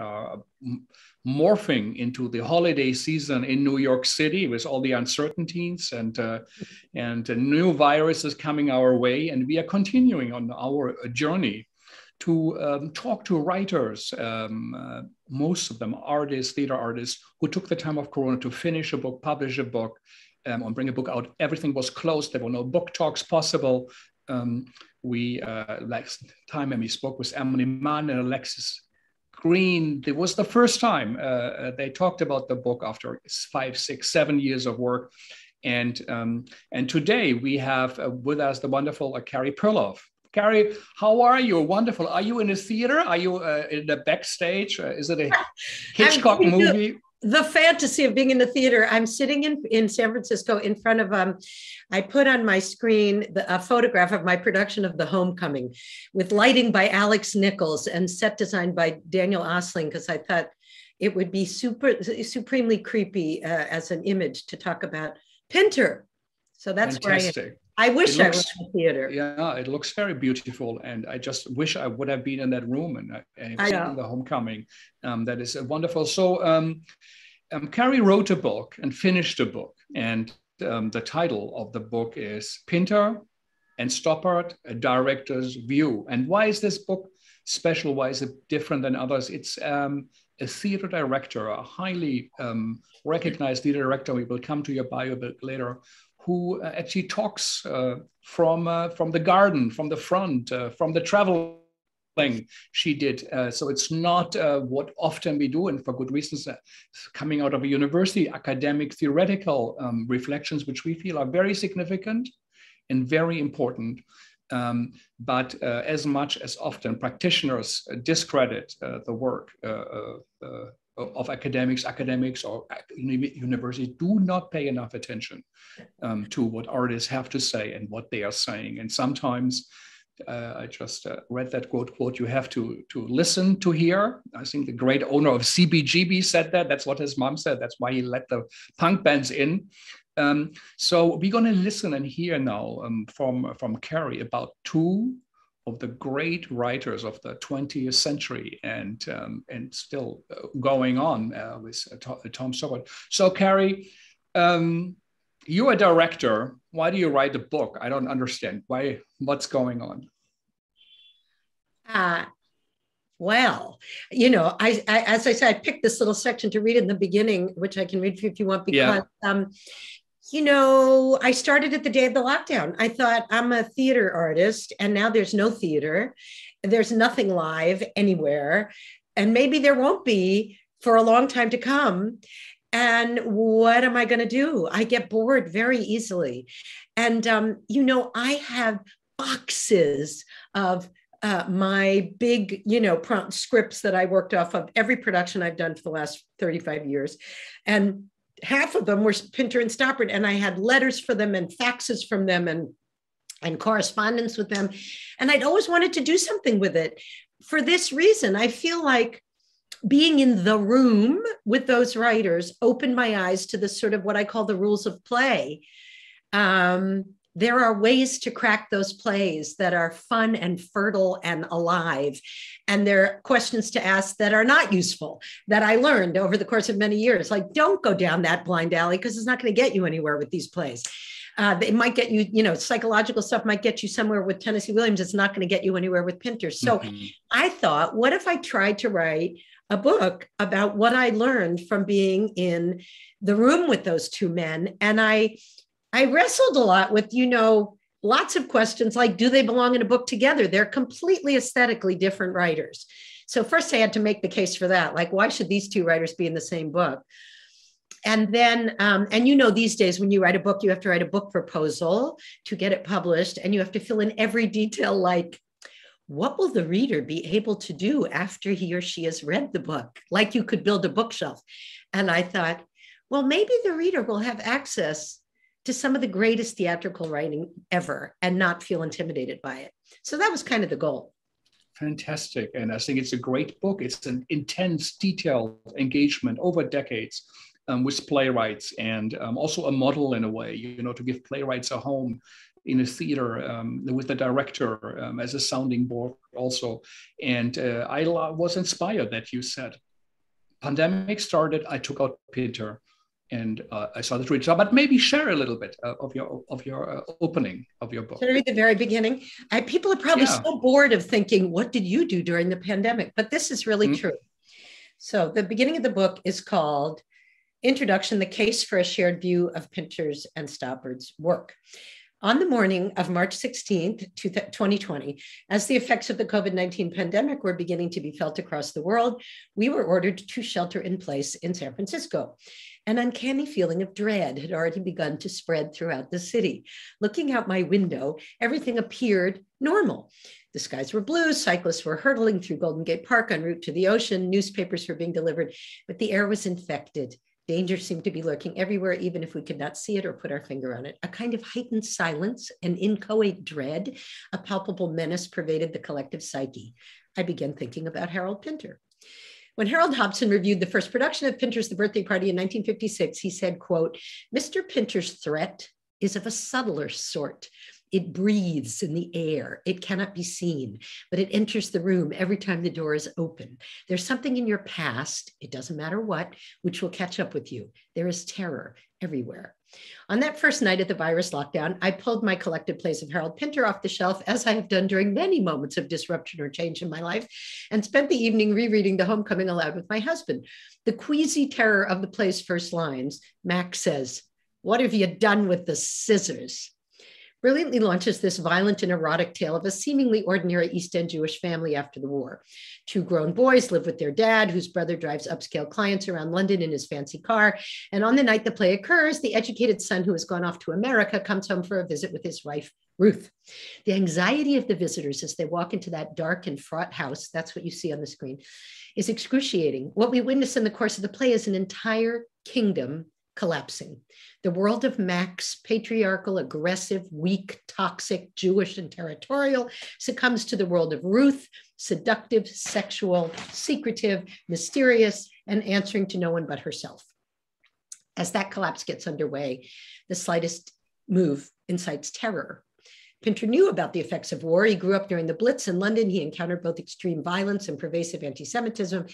uh, morphing into the holiday season in New York City with all the uncertainties and uh, and new viruses coming our way, and we are continuing on our journey to um, talk to writers, um, uh, most of them artists, theater artists, who took the time of Corona to finish a book, publish a book, um, and bring a book out. Everything was closed. There were no book talks possible. Um, we, uh, last time when we spoke with Emily Mann and Alexis Greene, it was the first time uh, uh, they talked about the book after five, six, seven years of work. And, um, and today we have uh, with us the wonderful uh, Carey Perloff, Carey, how are you? Wonderful. Are you in a theater? Are you uh, in the backstage? Uh, is it a Hitchcock movie? The fantasy of being in the theater. I'm sitting in, in San Francisco in front of um, I put on my screen the, a photograph of my production of The Homecoming with lighting by Alex Nichols and set design by Daniel Ostling because I thought it would be super supremely creepy uh, as an image to talk about Pinter. So that's Fantastic. where I am. I wish looks, I was in the theater. Yeah, it looks very beautiful, and I just wish I would have been in that room and, uh, and seen the homecoming. Um, that is wonderful. So, um, um, Carey wrote a book and finished a book, and um, the title of the book is Pinter and Stoppard: A Director's View. And why is this book special? Why is it different than others? It's um, a theater director, a highly um, recognized theater director. We will come to your bio a bit later who uh, actually talks uh, from uh, from the garden, from the front, from the traveling she did. so it's not what often we do, and for good reasons, coming out of a university, academic theoretical um, reflections, which we feel are very significant and very important. Um, but uh, as much as often practitioners uh, discredit uh, the work of academics, academics or universities do not pay enough attention um, to what artists have to say and what they are saying. And sometimes uh, I just uh, read that quote, quote, you have to, to listen to hear. I think the great owner of CBGB said that. That's what his mom said. That's why he let the punk bands in. Um, so we're going to listen and hear now um, from, from Carey about two of the great writers of the 20th century and um, and still uh, going on uh, with uh, Tom Stoppard. So Carey, um, you're a director. Why do you write a book? I don't understand. Why? What's going on? Uh, well, you know, I, I, as I said, I picked this little section to read in the beginning, which I can read for you if you want, because yeah. um, you know, I started at the day of the lockdown. I thought I'm a theater artist, and now there's no theater. There's nothing live anywhere. And maybe there won't be for a long time to come. And what am I going to do? I get bored very easily. And, um, you know, I have boxes of uh, my big, you know, prompt scripts that I worked off of every production I've done for the last 35 years. And half of them were Pinter and Stoppard, and I had letters for them and faxes from them and and correspondence with them. And I'd always wanted to do something with it. For this reason, I feel like being in the room with those writers opened my eyes to the sort of what I call the rules of play. Um, there are ways to crack those plays that are fun and fertile and alive. And there are questions to ask that are not useful that I learned over the course of many years. Like, don't go down that blind alley because it's not going to get you anywhere with these plays. Uh, it might get you, you know, psychological stuff might get you somewhere with Tennessee Williams. It's not going to get you anywhere with Pinter. So mm-hmm. I thought, what if I tried to write a book about what I learned from being in the room with those two men? And I, I wrestled a lot with, you know, lots of questions like do they belong in a book together? They're completely aesthetically different writers. So, first, I had to make the case for that. Like, why should these two writers be in the same book? And then, um, and you know, these days when you write a book, you have to write a book proposal to get it published, and you have to fill in every detail like, what will the reader be able to do after he or she has read the book? Like you could build a bookshelf. And I thought, well, maybe the reader will have access to some of the greatest theatrical writing ever and not feel intimidated by it. So that was kind of the goal. Fantastic. And I think it's a great book. It's an intense, detailed engagement over decades um, with playwrights and um, also a model in a way, you know, to give playwrights a home in a theater um, with the director um, as a sounding board also. And uh, I was inspired that you said pandemic started, I took out Pinter and uh, I started to read. So, but maybe share a little bit uh, of your of your uh, opening of your book. Should I read the very beginning? I, people are probably yeah. so bored of thinking, "What did you do during the pandemic?" But this is really mm-hmm. true. So, the beginning of the book is called "Introduction: The Case for a Shared View of Pinter's and Stoppard's Work." On the morning of March 16th, 2020, as the effects of the COVID 19 pandemic were beginning to be felt across the world, we were ordered to shelter in place in San Francisco. An uncanny feeling of dread had already begun to spread throughout the city. Looking out my window, everything appeared normal. The skies were blue, cyclists were hurtling through Golden Gate Park en route to the ocean, newspapers were being delivered, but the air was infected Danger seemed to be lurking everywhere, even if we could not see it or put our finger on it. A kind of heightened silence, an inchoate dread, a palpable menace pervaded the collective psyche. I began thinking about Harold Pinter. When Harold Hobson reviewed the first production of Pinter's The Birthday Party in 1956, he said, quote, Mr. Pinter's threat is of a subtler sort. It breathes in the air. It cannot be seen, but it enters the room every time the door is open. There's something in your past, it doesn't matter what, which will catch up with you. There is terror everywhere. On that first night of the virus lockdown, I pulled my collected plays of Harold Pinter off the shelf, as I have done during many moments of disruption or change in my life, and spent the evening rereading The Homecoming aloud with my husband. The queasy terror of the play's first lines, Max says, What have you done with the scissors? Brilliantly launches this violent and erotic tale of a seemingly ordinary East End Jewish family after the war. Two grown boys live with their dad, whose brother drives upscale clients around London in his fancy car. And on the night the play occurs, the educated son who has gone off to America comes home for a visit with his wife, Ruth. The anxiety of the visitors as they walk into that dark and fraught house, that's what you see on the screen, is excruciating. What we witness in the course of the play is an entire kingdom collapsing. The world of Max, patriarchal, aggressive, weak, toxic, Jewish, and territorial, succumbs to the world of Ruth, seductive, sexual, secretive, mysterious, and answering to no one but herself. As that collapse gets underway, the slightest move incites terror Pinter knew about the effects of war. He grew up during the Blitz in London. He encountered both extreme violence and pervasive anti Semitism.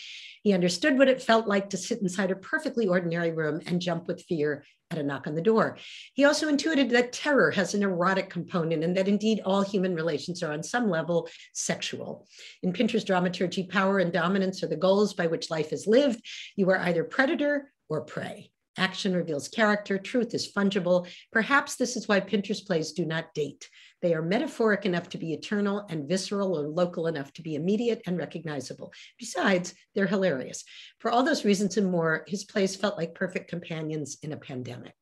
He understood what it felt like to sit inside a perfectly ordinary room and jump with fear at a knock on the door. He also intuited that terror has an erotic component and that indeed all human relations are on some level sexual. In Pinter's dramaturgy, power and dominance are the goals by which life is lived. You are either predator or prey. Action reveals character, truth is fungible. Perhaps this is why Pinter's plays do not date. They are metaphoric enough to be eternal and visceral or local enough to be immediate and recognizable. Besides, they're hilarious. For all those reasons and more, his plays felt like perfect companions in a pandemic.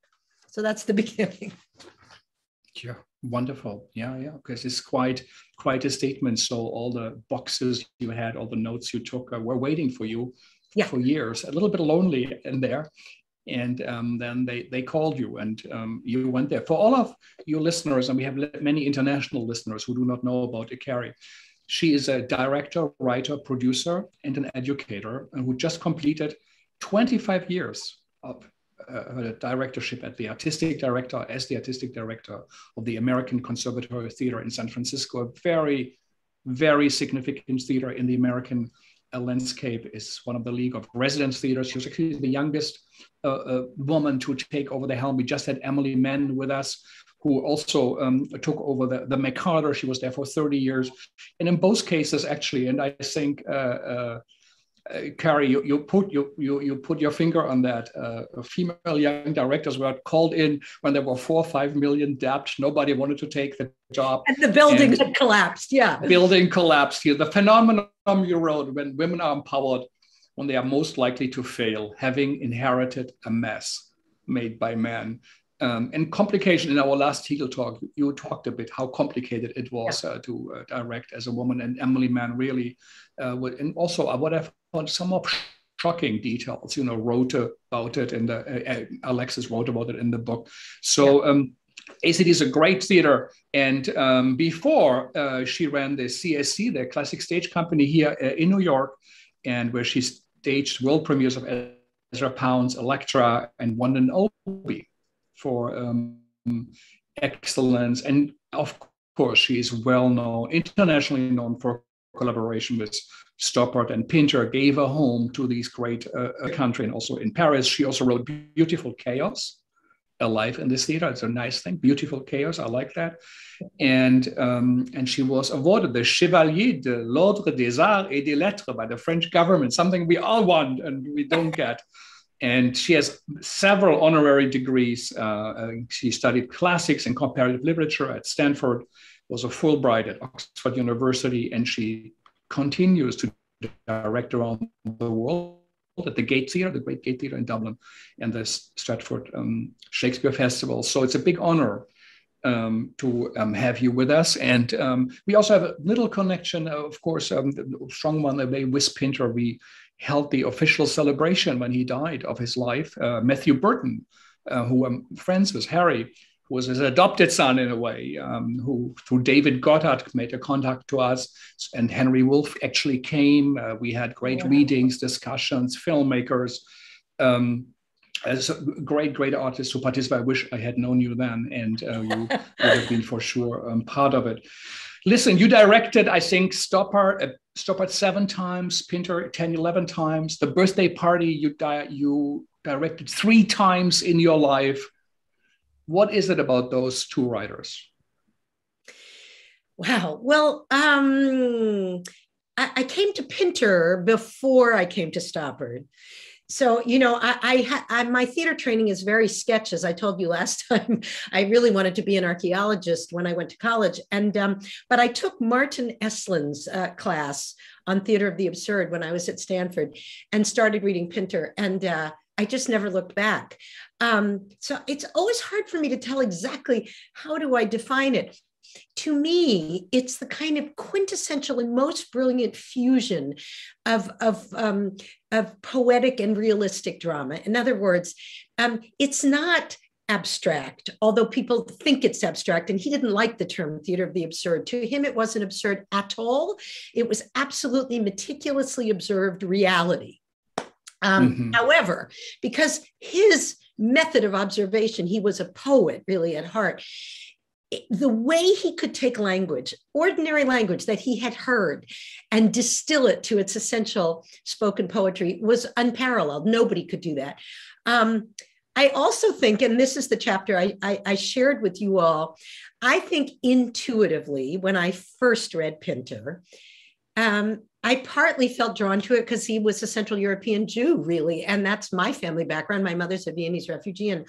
So that's the beginning. Yeah, wonderful. Yeah, yeah, because it's quite quite a statement. So all the boxes you had, all the notes you took, uh, were waiting for you yeah. for years. A little bit lonely in there, and um, then they they called you and um, you went there. For all of your listeners, and we have many international listeners who do not know about Ikari, she is a director, writer, producer, and an educator, and who just completed 25 years of uh, directorship at the artistic director as the artistic director of the American Conservatory Theater in San Francisco, a very, very significant theater in the American landscape is one of the League of Resident Theaters. She was actually the youngest uh, uh, woman to take over the helm. We just had Emily Mann with us, who also um, took over the, the McCarter. She was there for 30 years. And in both cases, actually, and I think uh, uh Carey, you, you put you, you you put your finger on that. Uh, female young directors were called in when there were four or five million debt. Nobody wanted to take the job, and the building and had collapsed. Yeah, building collapsed. Here, the phenomenon you wrote when women are empowered, when they are most likely to fail, having inherited a mess made by men. Um, and complication in our last Segal talk, you talked a bit how complicated it was yeah. uh, to uh, direct as a woman, and Emily Mann really uh, would, and also uh, what I found some of shocking details, you know, wrote about it, and uh, uh, Alexis wrote about it in the book. So. Yeah. Um, ACT is a great theater. And um, before she ran the CSC, the Classic Stage Company here in New York, and where she staged world premieres of Ezra Pound's Elektra and won an Obie for um, excellence. And of course, she is well known, internationally known for collaboration with Stoppard and Pinter gave a home to these great uh, uh, country and also in Paris. She also wrote Beautiful Chaos, alive in this theater. It's a nice thing, Beautiful Chaos. I like that. And, um, and she was awarded the Chevalier de l'Ordre des Arts et des Lettres by the French government, something we all want and we don't get. And she has several honorary degrees. Uh, she studied classics and comparative literature at Stanford, was a Fulbright at Oxford University, and she continues to direct around the world at the Gate Theatre, the Great Gate Theatre in Dublin, and the Stratford um, Shakespeare Festival. So it's a big honor um, to um, have you with us. And um, we also have a little connection, of course, um, strong one away with Pinter. We held the official celebration when he died of his life. Uh, Matthew Burton, uh, who I'm friends with, Harry, who was his adopted son in a way, um, who through David Goddard made a contact to us, and Henry Woolf actually came. Uh, we had great yeah. readings, discussions, filmmakers. Um, as a great, great artist who participated. I wish I had known you then, and uh, you would have been for sure um, part of it. Listen, you directed, I think, Stoppard, uh, Stoppard seven times, Pinter 10, 11 times. The birthday party you, di- you directed three times in your life. What is it about those two writers? Wow. Well, um, I, I, came to Pinter before I came to Stoppard. So, you know, I, I, I, my theater training is very sketch, as I told you last time. I really wanted to be an archaeologist when I went to college. And, um, but I took Martin Esslin's uh, class on theater of the absurd when I was at Stanford and started reading Pinter. And, uh, I just never looked back. Um, so it's always hard for me to tell exactly how do I define it. To me, it's the kind of quintessential and most brilliant fusion of, of, um, of poetic and realistic drama. In other words, um, it's not abstract, although people think it's abstract. And he didn't like the term theater of the absurd. To him, it wasn't absurd at all. It was absolutely meticulously observed reality. Um, mm-hmm. However, because his method of observation, he was a poet really at heart. The way he could take language, ordinary language that he had heard, and distill it to its essential spoken poetry was unparalleled. Nobody could do that. Um, I also think, and this is the chapter I, I, I, shared with you all, I think intuitively, when I first read Pinter, um, I partly felt drawn to it because he was a Central European Jew, really. And that's my family background. My mother's a Viennese refugee. And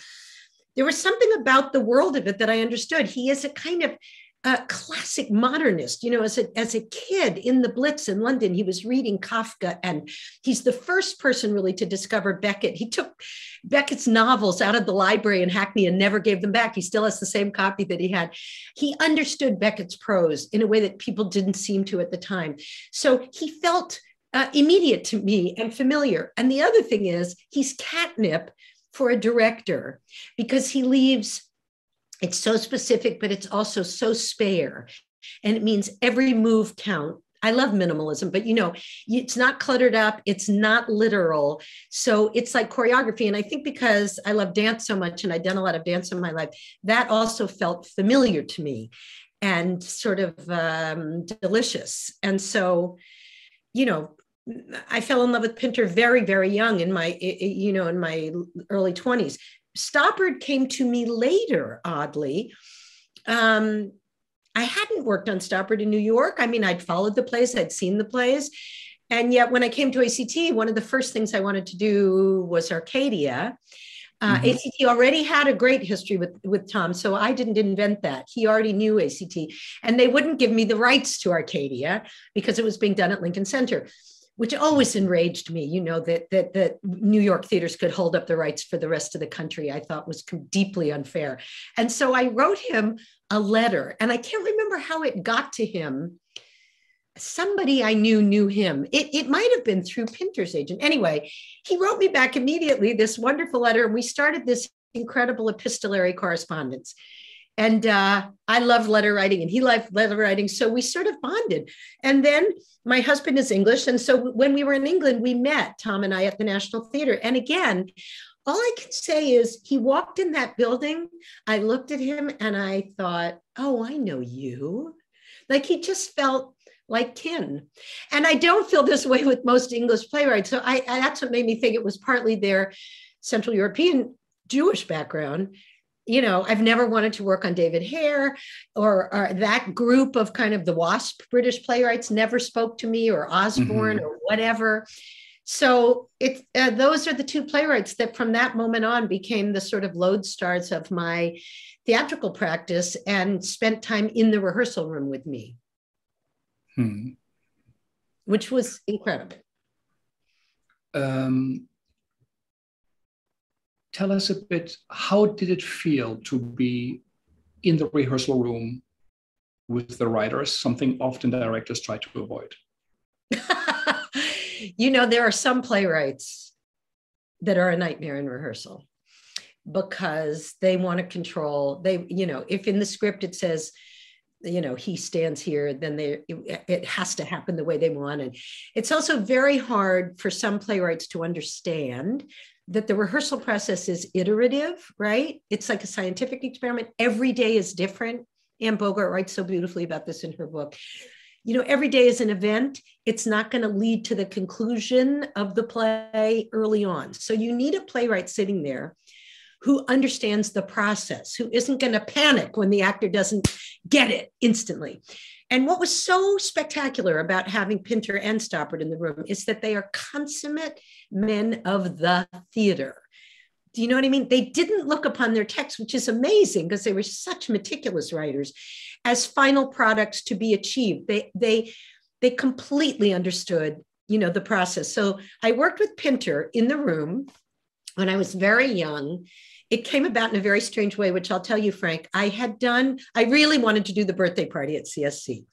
there was something about the world of it that I understood. He is a kind of a classic modernist. You know, as a, as a kid in the Blitz in London, he was reading Kafka, and he's the first person really to discover Beckett. He took Beckett's novels out of the library in Hackney and never gave them back. He still has the same copy that he had. He understood Beckett's prose in a way that people didn't seem to at the time. So he felt uh, immediate to me and familiar. And the other thing is, he's catnip for a director because he leaves it's so specific, but it's also so spare. And it means every move count. I love minimalism, but you know, it's not cluttered up, it's not literal. So it's like choreography. And I think because I love dance so much and I've done a lot of dance in my life, that also felt familiar to me and sort of um, delicious. And so, you know, I fell in love with Pinter very, very young in my, you know, in my early 20s. Stoppard came to me later, oddly. Um, I hadn't worked on Stoppard in New York. I mean, I'd followed the plays, I'd seen the plays. And yet, when I came to ACT, one of the first things I wanted to do was Arcadia. Uh, mm-hmm. ACT already had a great history with, with Tom, so I didn't invent that. He already knew ACT, and they wouldn't give me the rights to Arcadia because it was being done at Lincoln Center which always enraged me you know that that that new york theaters could hold up the rights for the rest of the country i thought was deeply unfair. And so i wrote him a letter and i can't remember how it got to him. Somebody i knew knew him. It, it might have been through pinter's agent. Anyway he wrote me back immediately this wonderful letter and we started this incredible epistolary correspondence and uh, I love letter writing and he loved letter writing. So we sort of bonded. And then my husband is English. And so when we were in England, we met, Tom and I, at the National Theater. And again, all I can say is he walked in that building. I looked at him and I thought, oh, I know you. Like he just felt like kin. And I don't feel this way with most English playwrights. So I, I that's what made me think it was partly their Central European Jewish background. You know, I've never wanted to work on David Hare or, or that group of kind of the WASP British playwrights never spoke to me or Osborne mm-hmm. or whatever. So it uh, those are the two playwrights that from that moment on became the sort of lodestars of my theatrical practice and spent time in the rehearsal room with me hmm. which was incredible. Um, tell us a bit, how did it feel to be in the rehearsal room with the writers, something often directors try to avoid? you know, there are some playwrights that are a nightmare in rehearsal because they want to control they you know if in the script it says you know he stands here then they it, it, has to happen the way they want and it's also very hard for some playwrights to understand that the rehearsal process is iterative right? It's like a scientific experiment. Every day is different. Anne bogart writes so beautifully about this in her book. You know every day is an event. It's not going to lead to the conclusion of the play early on. So you need a playwright sitting there who understands the process, who isn't going to panic when the actor doesn't get it instantly. And what was so spectacular about having Pinter and Stoppard in the room is that they are consummate men of the theater. Do you know what I mean? They didn't look upon their text, which is amazing because they were such meticulous writers, as final products to be achieved. They they they completely understood, you know, the process. So I worked with Pinter in the room when I was very young it came about in a very strange way, which I'll tell you, Frank. I had done, I really wanted to do the birthday party at CSC.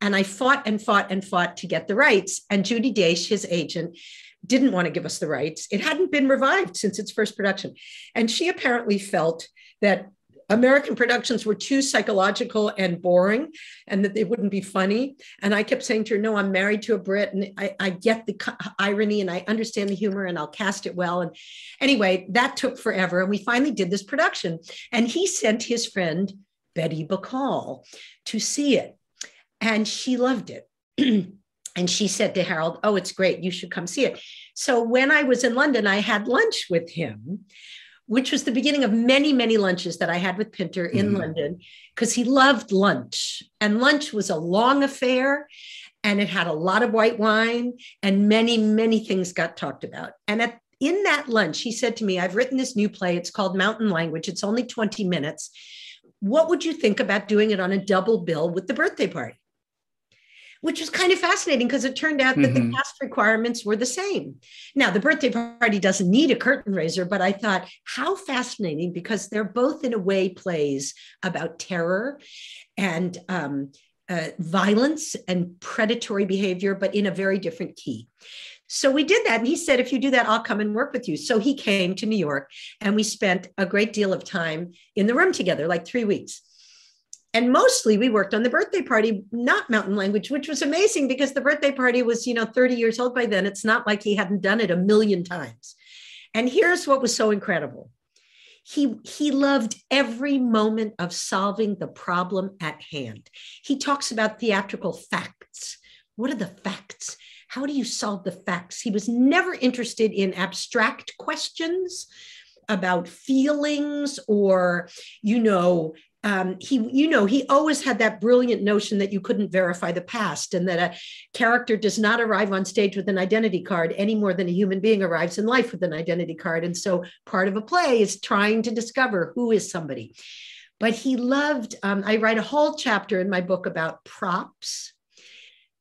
And I fought and fought and fought to get the rights. And Judy Daish, his agent, didn't want to give us the rights. It hadn't been revived since its first production. And she apparently felt that American productions were too psychological and boring and that they wouldn't be funny. And I kept saying to her, No, I'm married to a Brit and I, I get the irony and I understand the humor and I'll cast it well. And anyway, that took forever. And we finally did this production. And he sent his friend, Betty Bacall, to see it. And she loved it. and she said to Harold, Oh, it's great. You should come see it. So when I was in London, I had lunch with him which was the beginning of many, many lunches that I had with Pinter in mm London, because he loved lunch. And lunch was a long affair and it had a lot of white wine and many, many things got talked about. And at in that lunch, he said to me, I've written this new play. It's called Mountain Language. It's only 20 minutes. What would you think about doing it on a double bill with the birthday party? Which was kind of fascinating because it turned out that mm-hmm. the cast requirements were the same. Now, the birthday party doesn't need a curtain raiser, but I thought how fascinating because they're both, in a way, plays about terror and um, uh, violence and predatory behavior, but in a very different key. So we did that. And he said, if you do that, I'll come and work with you. So he came to New York and we spent a great deal of time in the room together, like three weeks and mostly we worked on the birthday party not mountain language which was amazing because the birthday party was you know 30 years old by then. It's not like he hadn't done it a million times. And here's what was so incredible. He he loved every moment of solving the problem at hand. He talks about theatrical facts. What are the facts? How do you solve the facts? He was never interested in abstract questions about feelings or you know um, he, you know, he always had that brilliant notion that you couldn't verify the past and that a character does not arrive on stage with an identity card any more than a human being arrives in life with an identity card. And so part of a play is trying to discover who is somebody. But he loved, um, I write a whole chapter in my book about props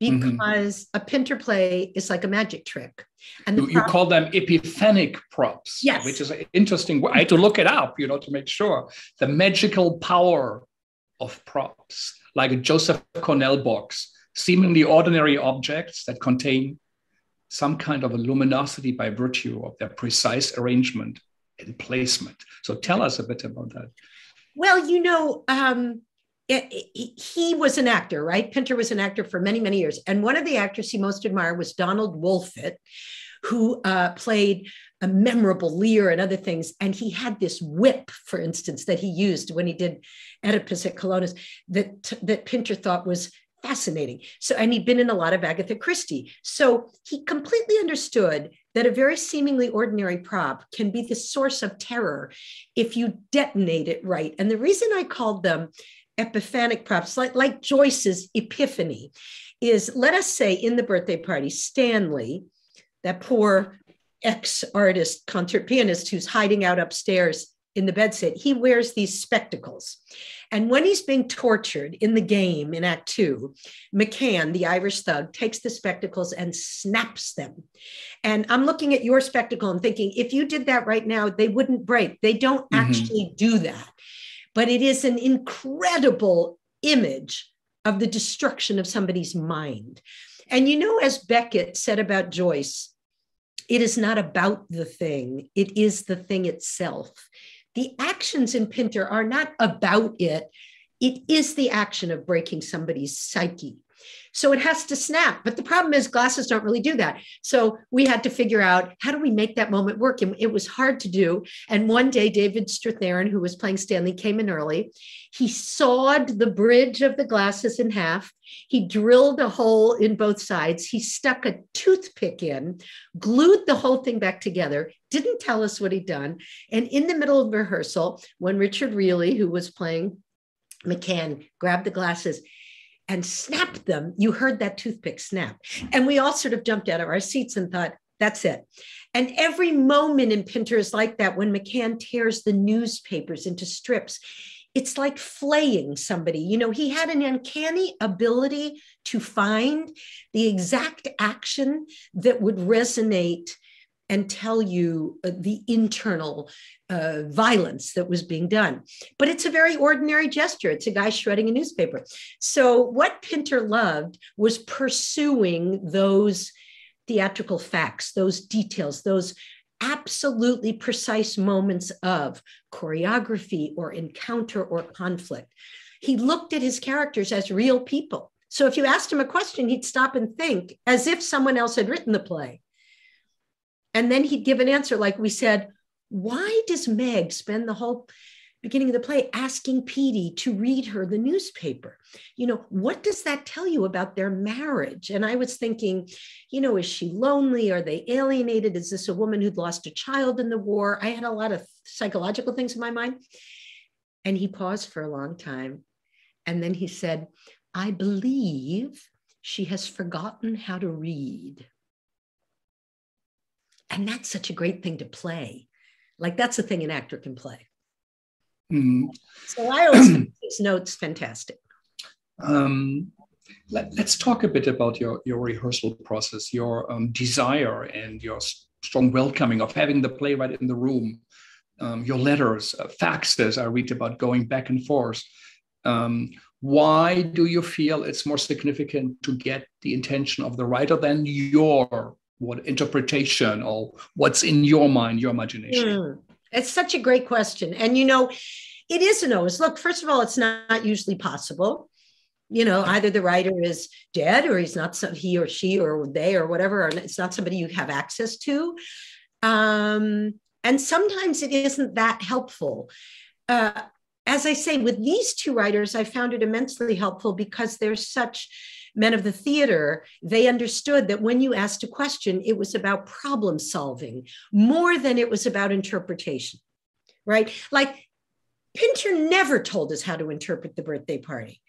Mm-hmm. because mm-hmm. a Pinter play is like a magic trick. And you, you, call them epiphanic props, yes. which is an interesting. I had to look it up, you know, to make sure the magical power of props, like a Joseph Cornell box, seemingly ordinary objects that contain some kind of a luminosity by virtue of their precise arrangement and placement. So tell us a bit about that. Well, you know, um, he was an actor, right? Pinter was an actor for many, many years. And one of the actors he most admired was Donald Wolfit, who uh, played a memorable Lear and other things. And he had this whip, for instance, that he used when he did Oedipus at Colonus that, that Pinter thought was fascinating. So, and he'd been in a lot of Agatha Christie. So he completely understood that a very seemingly ordinary prop can be the source of terror if you detonate it right. And the reason I called them epiphanic props, like, like Joyce's epiphany, is let us say in the birthday party, Stanley, that poor ex artist, concert pianist who's hiding out upstairs in the bedsit, he wears these spectacles. And when he's being tortured in the game in Act Two, McCann, the Irish thug, takes the spectacles and snaps them. And I'm looking at your spectacle and thinking, if you did that right now, they wouldn't break. They don't mm-hmm. actually do that. But it is an incredible image of the destruction of somebody's mind. And you know, as Beckett said about Joyce, it is not about the thing, it is the thing itself the actions in Pinter are not about it, it is the action of breaking somebody's psyche. So it has to snap. But the problem is, glasses don't really do that. So we had to figure out how do we make that moment work? And it was hard to do. And one day, David Strathairn, who was playing Stanley, came in early. He sawed the bridge of the glasses in half. He drilled a hole in both sides. He stuck a toothpick in, glued the whole thing back together, didn't tell us what he'd done. And in the middle of rehearsal, when Richard Riehle, who was playing McCann, grabbed the glasses, and snapped them, you heard that toothpick snap. And we all sort of jumped out of our seats and thought, that's it. And every moment in Pinter is like that when McCann tears the newspapers into strips. It's like flaying somebody. You know, he had an uncanny ability to find the exact action that would resonate and tell you uh, the internal uh, violence that was being done. But it's a very ordinary gesture. It's a guy shredding a newspaper. So, what Pinter loved was pursuing those theatrical facts, those details, those absolutely precise moments of choreography or encounter or conflict. He looked at his characters as real people. So if you asked him a question, he'd stop and think as if someone else had written the play. And then he'd give an answer like we said, why does Meg spend the whole beginning of the play asking Petey to read her the newspaper? You know, what does that tell you about their marriage? And I was thinking, you know, is she lonely? Are they alienated? Is this a woman who'd lost a child in the war? I had a lot of psychological things in my mind. And he paused for a long time. And then he said, I believe she has forgotten how to read. And that's such a great thing to play. Like that's the thing an actor can play. Mm-hmm. So I always think these notes fantastic. Um, let, us talk a bit about your, your rehearsal process, your um, desire and your strong welcoming of having the playwright in the room, um, your letters, uh, faxes I read about going back and forth. Um, why do you feel it's more significant to get the intention of the writer than your what interpretation or what's in your mind, your imagination? Mm, it's such a great question. And you know, it is an always look, first of all, it's not usually possible. You know, either the writer is dead or he's not some, he or she or they or whatever, or it's not somebody you have access to. Um, and sometimes it isn't that helpful. Uh, as I say, with these two writers, I found it immensely helpful because there's such men of the theater, they understood that when you asked a question, it was about problem solving more than it was about interpretation, right? Like Pinter never told us how to interpret the birthday party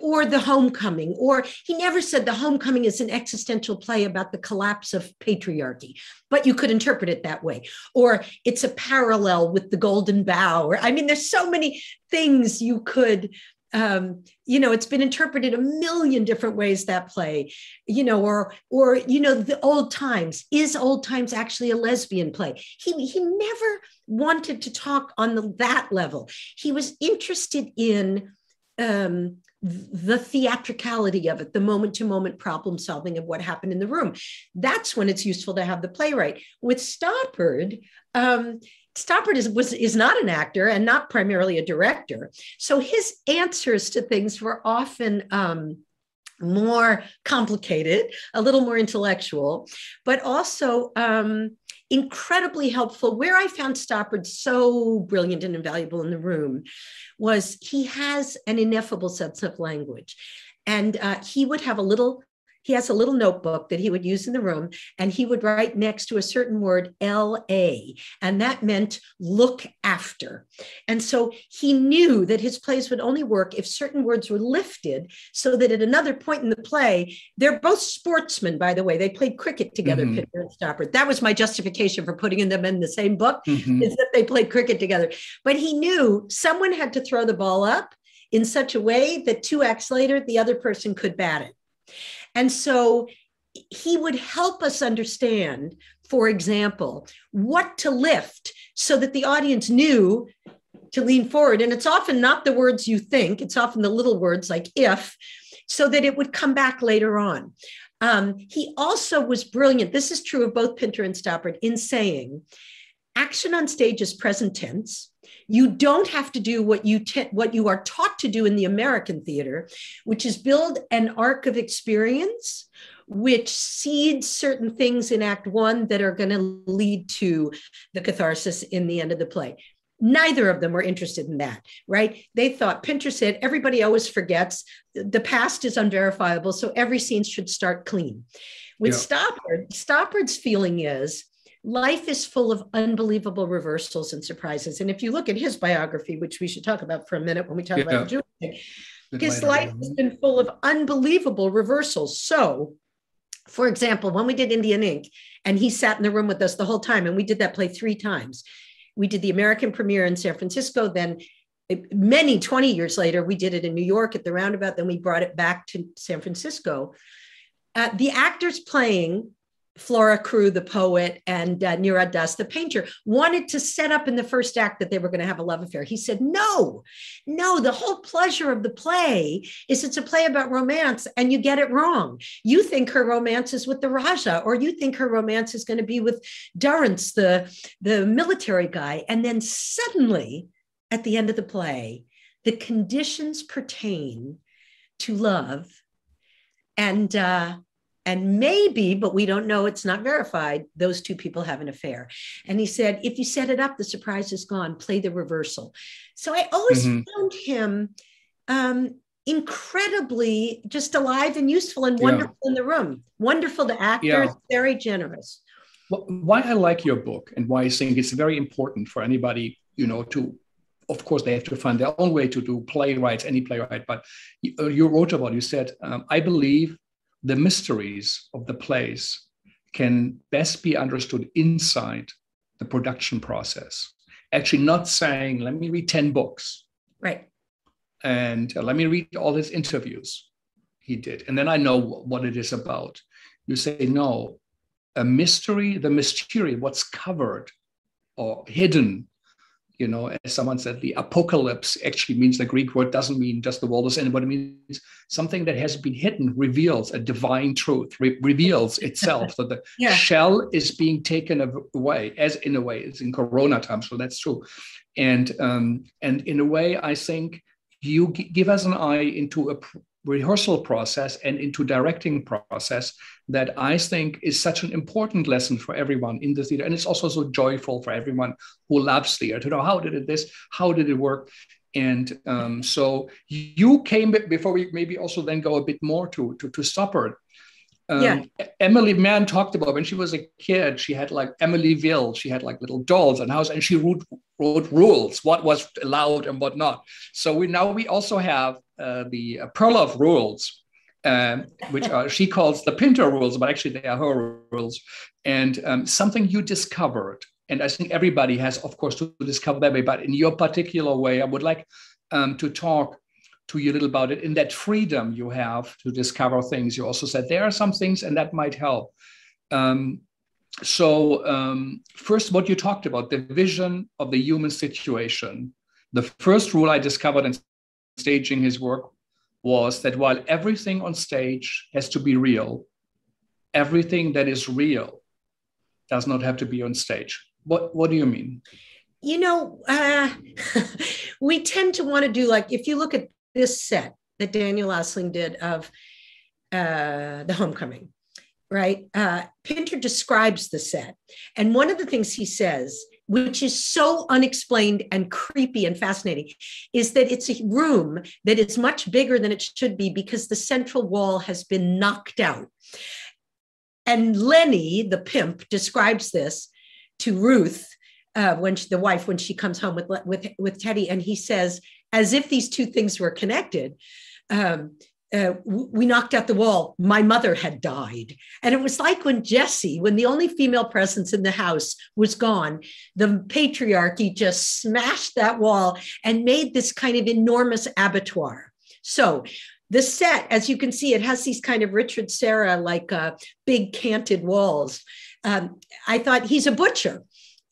or the homecoming or he never said the homecoming is an existential play about the collapse of patriarchy but you could interpret it that way or it's a parallel with the golden bough i mean there's so many things you could um, you know it's been interpreted a million different ways that play you know or or you know the old times is old times actually a lesbian play he he never wanted to talk on the, that level he was interested in um, the theatricality of it, the moment to moment problem solving of what happened in the room. That's when it's useful to have the playwright. With Stoppard, um, Stoppard is, was, is not an actor and not primarily a director. So his answers to things were often um, more complicated, a little more intellectual, but also um, incredibly helpful. Where I found Stoppard so brilliant and invaluable in the room was he has an ineffable sense of language. And uh, he would have a little he has a little notebook that he would use in the room and he would write next to a certain word la and that meant look after. And so he knew that his plays would only work if certain words were lifted so that at another point in the play they're both sportsmen by the way. They played cricket together mm-hmm. And Stoppard that was my justification for putting them in the same book mm-hmm. is that they played cricket together. But he knew someone had to throw the ball up in such a way that two acts later the other person could bat it and so he would help us understand, for example, what to lift so that the audience knew to lean forward. And it's often not the words you think, it's often the little words like if, so that it would come back later on. Um, he also was brilliant. This is true of both Pinter and Stoppard in saying action on stage is present tense. You don't have to do what you te- what you are taught to do in the American theater, which is build an arc of experience which seeds certain things in act 1 that are going to lead to the catharsis in the end of the play. Neither of them were interested in that, right? They thought Pinter said everybody always forgets the past is unverifiable, so every scene should start clean. With yeah. Stoppard, Stoppard's feeling is life is full of unbelievable reversals and surprises. And if you look at his biography, which we should talk about for a minute when we talk yeah. about Jewish, his life has been full of unbelievable reversals. So, for example, when we did Indian Ink, and he sat in the room with us the whole time, and we did that play three times. We did the American premiere in San Francisco, then many 20 years later, we did it in New York at the Roundabout, then we brought it back to San Francisco. Uh, the actors playing Flora Crewe, the poet, and uh, Nirad Das, the painter, wanted to set up in the first act that they were going to have a love affair. He said, No, no, the whole pleasure of the play is it's a play about romance and you get it wrong. You think her romance is with the Raja, or you think her romance is going to be with Durrance, the, the military guy. And then suddenly, at the end of the play, the conditions pertain to love. And uh, and maybe, but we don't know, it's not verified, those two people have an affair. And he said, if you set it up, the surprise is gone, play the reversal. So I always mm-hmm. found him um, incredibly just alive and useful and wonderful yeah. in the room, wonderful to actors, yeah. very generous. Well, why I like your book and why I think it's very important for anybody, you know, to of course, they have to find their own way to do playwrights, any playwright. But you, uh, you wrote about, you said, um, I believe the mysteries of the plays can best be understood inside the production process. Actually, not saying, let me read 10 books. Right. And uh, let me read all his interviews he did. And then I know what it is about. You say, no, a mystery, the mystery, what's covered or hidden you know, as someone said, the apocalypse actually means the Greek word doesn't mean just the world is end, but it means something that has been hidden reveals a divine truth, re- reveals itself. that the yeah. shell is being taken away, as in a way, it's in Corona times, so that's true. And um, and in a way, I think you g- give us an eye into a pr- rehearsal process and into directing process that I think is such an important lesson for everyone in the theater. And it's also so joyful for everyone who loves theater to know how did it this, how did it work? And um, so you came before we maybe also then go a bit more to to, to Stoppard. Um, yeah. Emily Mann talked about when she was a kid, she had like Emilyville, she had like little dolls and house, and she wrote, wrote rules, what was allowed and what not. So we now we also have uh, the uh, Perloff rules, um, which are, she calls the Pinter rules, but actually they are her rules. And um, something you discovered, and I think everybody has, of course, to discover that way, but in your particular way, I would like um, to talk to you a little about it in that freedom you have to discover things. You also said there are some things, and that might help. Um, so, um, first, what you talked about the vision of the human situation. The first rule I discovered in staging his work was that while everything on stage has to be real, everything that is real does not have to be on stage. What, what do you mean? You know, uh, we tend to want to do like, if you look at this set that Daniel Ostling did of uh, The Homecoming, right? Uh, Pinter describes the set. And one of the things he says, which is so unexplained and creepy and fascinating, is that it's a room that is much bigger than it should be because the central wall has been knocked out. And Lenny, the pimp, describes this to Ruth uh, when she, the wife when she comes home with with with Teddy, and he says, as if these two things were connected. Um, uh, we knocked out the wall. My mother had died. And it was like when Jessie, when the only female presence in the house was gone, the patriarchy just smashed that wall and made this kind of enormous abattoir. So the set, as you can see, it has these kind of Richard Serra like uh, big canted walls. Um, I thought he's a butcher.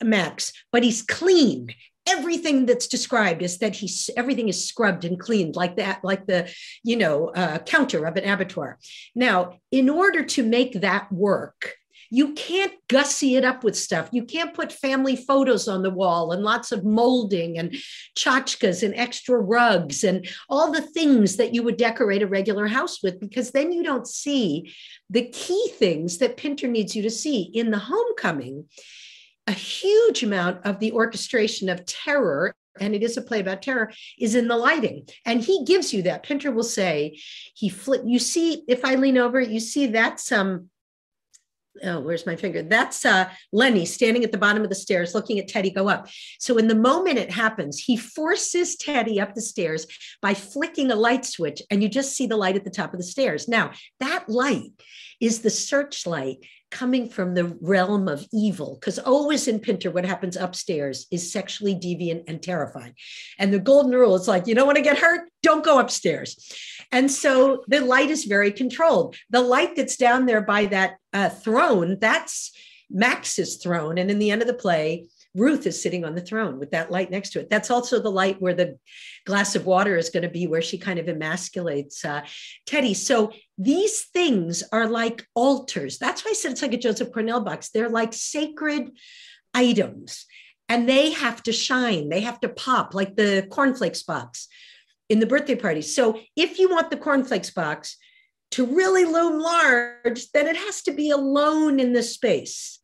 Max, but he's clean. Everything that's described is that he's everything is scrubbed and cleaned like that, like the you know uh, counter of an abattoir. Now, in order to make that work, you can't gussy it up with stuff. You can't put family photos on the wall and lots of molding and tchotchkes and extra rugs and all the things that you would decorate a regular house with, because then you don't see the key things that Pinter needs you to see in the homecoming a huge amount of the orchestration of terror and it is a play about terror is in the lighting. And he gives you that. Pinter will say he flip you see if i lean over you see that's um oh where's my finger? That's uh lenny standing at the bottom of the stairs looking at teddy go up. So in the moment it happens he forces teddy up the stairs by flicking a light switch and you just see the light at the top of the stairs. Now that light is the searchlight coming from the realm of evil. Because always in pinter what happens upstairs is sexually deviant and terrifying. And the golden rule is like you don't want to get hurt don't go upstairs. And so the light is very controlled. The light that's down there by that uh, throne that's max's throne. And in the end of the play Ruth is sitting on the throne with that light next to it. That's also the light where the glass of water is going to be, where she kind of emasculates uh, Teddy. So these things are like altars. That's why I said it's like a Joseph Cornell box. They're like sacred items and they have to shine, they have to pop like the cornflakes box in the birthday party. So if you want the cornflakes box, to really loom large, then it has to be alone in the space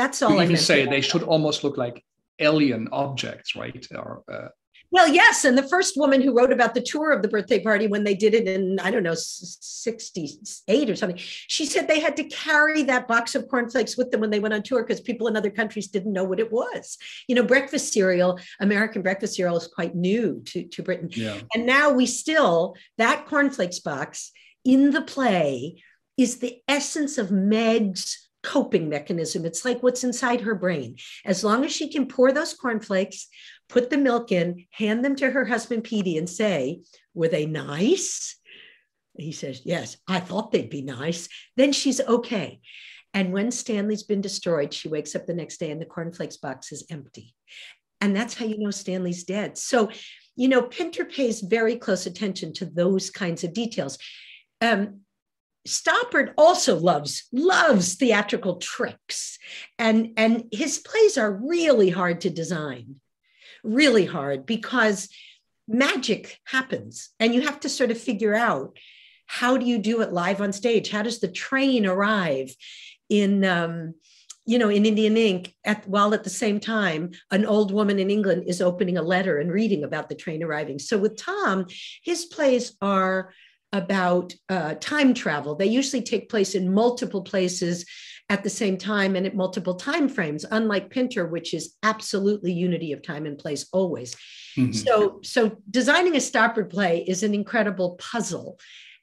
that's all. You even say they should almost look like alien objects, right? Or uh... well, yes. And the first woman who wrote about the tour of the birthday party when they did it in I don't know '68 or something, she said they had to carry that box of cornflakes with them when they went on tour because people in other countries didn't know what it was. You know, breakfast cereal, American breakfast cereal, is quite new to to Britain, yeah. and now we still that cornflakes box in the play is the essence of Meg's coping mechanism. It's like what's inside her brain. As long as she can pour those cornflakes, put the milk in, hand them to her husband, Petey, and say, Were they nice? He says, Yes, I thought they'd be nice. Then she's okay. And when Stanley's been destroyed, she wakes up the next day and the cornflakes box is empty. And that's how you know Stanley's dead. So, you know, Pinter pays very close attention to those kinds of details. Um, Stoppard also loves loves theatrical tricks, and and his plays are really hard to design, really hard because magic happens, and you have to sort of figure out how do you do it live on stage. How does the train arrive in um, you know in Indian Ink at while at the same time an old woman in England is opening a letter and reading about the train arriving. So with Tom, his plays are about uh, time travel. They usually take place in multiple places at the same time and at multiple time frames, unlike Pinter, which is absolutely unity of time and place always. Mm-hmm. So, so designing a Stoppard play is an incredible puzzle.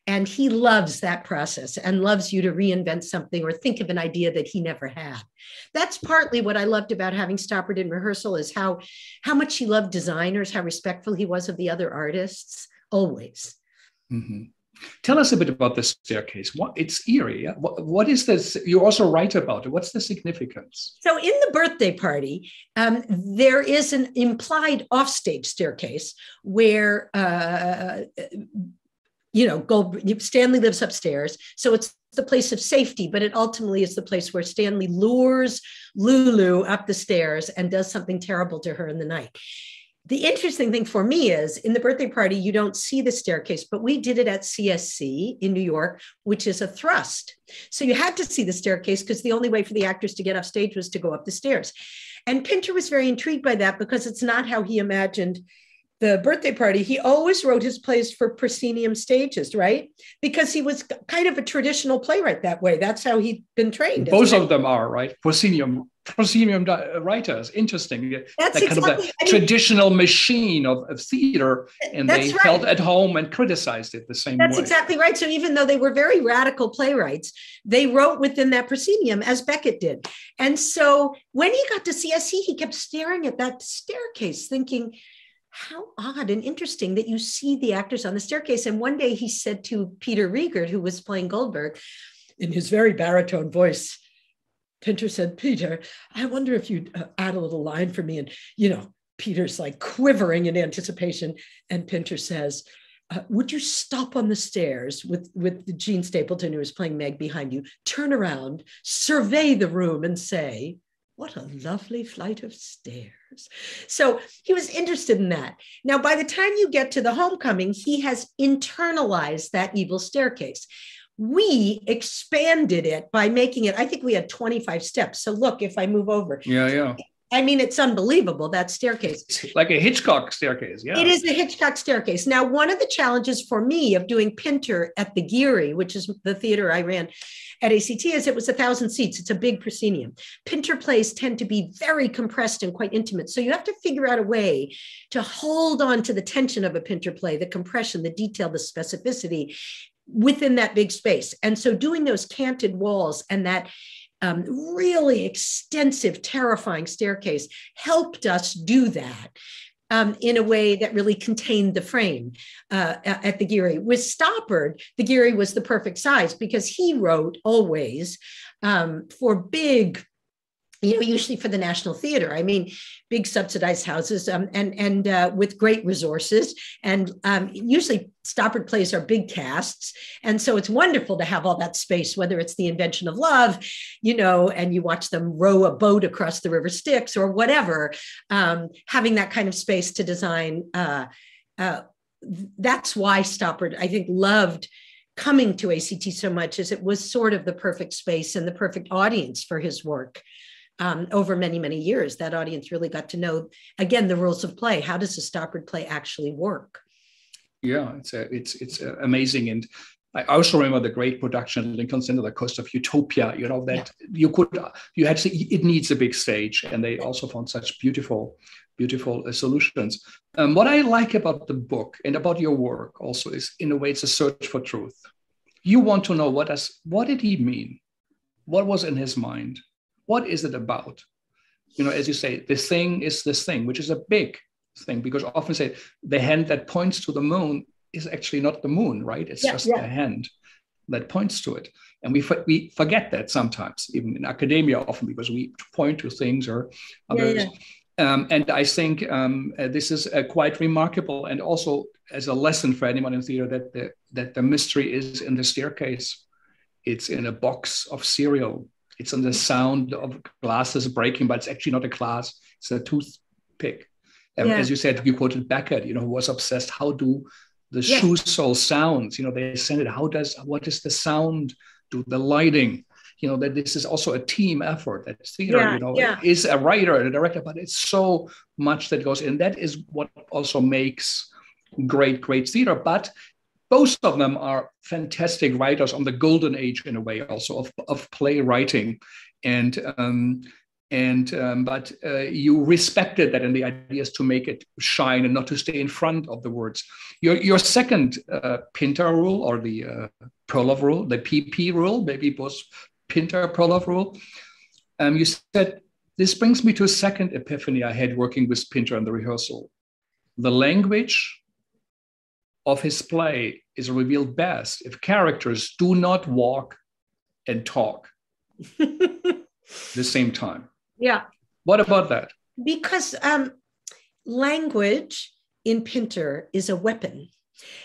And he loves that process and loves you to reinvent something or think of an idea that he never had. That's partly what I loved about having Stoppard in rehearsal is how, how much he loved designers, how respectful he was of the other artists, always. Mm-hmm. Tell us a bit about the staircase. What it's eerie. What, what is this? You also write about it. What's the significance? So, in the birthday party, um, there is an implied offstage staircase where, uh, you know, Gold, Stanley lives upstairs. So it's the place of safety, but it ultimately is the place where Stanley lures Lulu up the stairs and does something terrible to her in the night the interesting thing for me is in the birthday party, you don't see the staircase, but we did it at CSC in New York, which is a thrust. So you had to see the staircase because the only way for the actors to get off stage was to go up the stairs. And Pinter was very intrigued by that because it's not how he imagined the birthday party, he always wrote his plays for proscenium stages, right? Because he was kind of a traditional playwright that way. That's how he'd been trained. Both of them are, right? Proscenium, proscenium uh, writers. Interesting. That's that exactly, kind of the traditional machine of, of theater, and they right. felt at home and criticized it the same that's way. That's exactly right. So even though they were very radical playwrights, they wrote within that proscenium as Beckett did. And so when he got to CSC, he kept staring at that staircase, thinking, how odd and interesting that you see the actors on the staircase. And one day he said to Peter Riegert, who was playing Goldberg, in his very baritone voice, Pinter said, Peter, I wonder if you'd uh, add a little line for me. And, you know, Peter's like quivering in anticipation. And Pinter says, uh, would you stop on the stairs with, with Jean Stapleton, who was playing Meg behind you, turn around, survey the room, and say, what a lovely flight of stairs. So he was interested in that. Now, by the time you get to the homecoming, he has internalized that evil staircase. We expanded it by making it, I think we had 25 steps. So look, if I move over. Yeah, yeah. I mean, it's unbelievable that staircase. It's like a Hitchcock staircase. Yeah. It is a Hitchcock staircase. Now, one of the challenges for me of doing Pinter at the Geary, which is the theater I ran at ACT, is it was a thousand seats. It's a big proscenium. Pinter plays tend to be very compressed and quite intimate. So you have to figure out a way to hold on to the tension of a Pinter play, the compression, the detail, the specificity within that big space. And so doing those canted walls and that um, really extensive, terrifying staircase helped us do that. Um, in a way that really contained the frame uh, at the Geary. With Stoppard, the Geary was the perfect size because he wrote always um, for big you know, usually for the National Theater. I mean, big subsidized houses um, and and uh, with great resources, and um, usually Stoppard plays are big casts, and so it's wonderful to have all that space. Whether it's the Invention of Love, you know, and you watch them row a boat across the River Styx or whatever, um, having that kind of space to design. Uh, uh, that's why Stoppard, I think, loved coming to ACT so much, as it was sort of the perfect space and the perfect audience for his work um, over many, many years, that audience really got to know, again, the rules of play. How does a Stoppard play actually work? Yeah, it's a, it's it's a amazing, and I also remember the great production at Lincoln Center, the Coast of Utopia. You know that yeah. you could you had to, it needs a big stage, and they also found such beautiful, beautiful uh, solutions. Um, what I like about the book and about your work also is, in a way, it's a search for truth. You want to know what does what did he mean, what was in his mind, what is it about? You know, as you say, this thing is this thing, which is a big thing because often say the hand that points to the moon is actually not the moon, right? It's yeah, just yeah. the hand that points to it. And we, we forget that sometimes, even in academia, often because we point to things or others. Yeah, um, and I think um, uh, this is uh, quite remarkable, and also as a lesson for anyone in theater that the, that the mystery is in the staircase. It's in a box of cereal it's on the sound of glasses breaking, but it's actually not a glass, it's a toothpick. And yeah. as you said, you quoted Beckett, you know, who was obsessed. How do the yeah. shoe sole sounds? You know, they send it. How does what is the sound do? The lighting, you know, that this is also a team effort. That theater, yeah, you know, yeah. is a writer and a director, but it's so much that goes in. That is what also makes great, great theater. But both of them are fantastic writers on the golden age in a way also of, of playwriting and um, and um, but uh, you respected that and the idea is to make it shine and not to stay in front of the words. Your your second uh, pinter rule or the uh, Perloff rule the pp rule maybe it was pinter Perloff rule um, you said this brings me to a second epiphany i had working with pinter in the rehearsal. The language of his play is revealed best if characters do not walk and talk the same time. Yeah. What about that? Because um, language in Pinter is a weapon.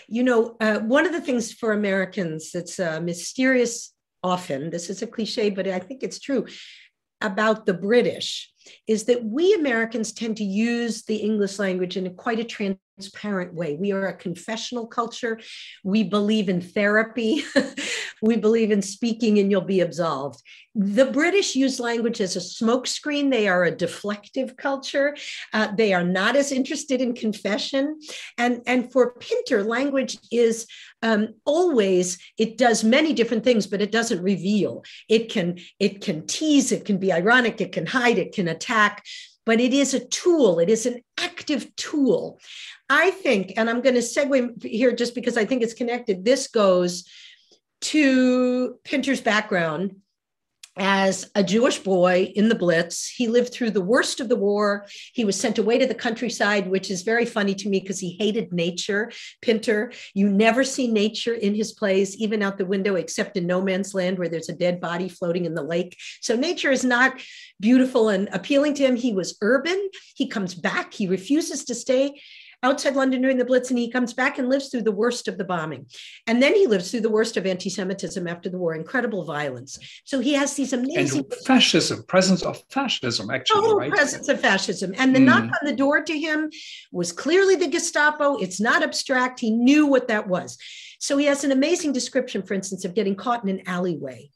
You know, uh, one of the things for Americans that's uh, mysterious often, this is a cliche, but I think it's true, about the British is that we Americans tend to use the English language in a quite a transparent way. We are a confessional culture. We believe in therapy. we believe in speaking and you'll be absolved. The British use language as a smokescreen. They are a deflective culture. Uh, they are not as interested in confession. And, and for Pinter, language is um, always, it does many different things, but it doesn't reveal. It can, it can tease, it can be ironic, it can hide, it can attack but it is a tool. It is an active tool. I think, and I'm going to segue here just because I think it's connected. This goes to Pinter's background as a Jewish boy in the Blitz. He lived through the worst of the war. He was sent away to the countryside, which is very funny to me because he hated nature. Pinter, you never see nature in his plays, even out the window, except in No Man's Land, where there's a dead body floating in the lake. So nature is not beautiful and appealing to him. He was urban. He comes back. He refuses to stay outside London during the Blitz, and he comes back and lives through the worst of the bombing. And then he lives through the worst of anti Semitism after the war, incredible violence. So he has these amazing. And fascism, presence of fascism, actually. Total right? presence of fascism. And the mm. knock on the door to him was clearly the Gestapo. It's not abstract. He knew what that was. So he has an amazing description, for instance, of getting caught in an alleyway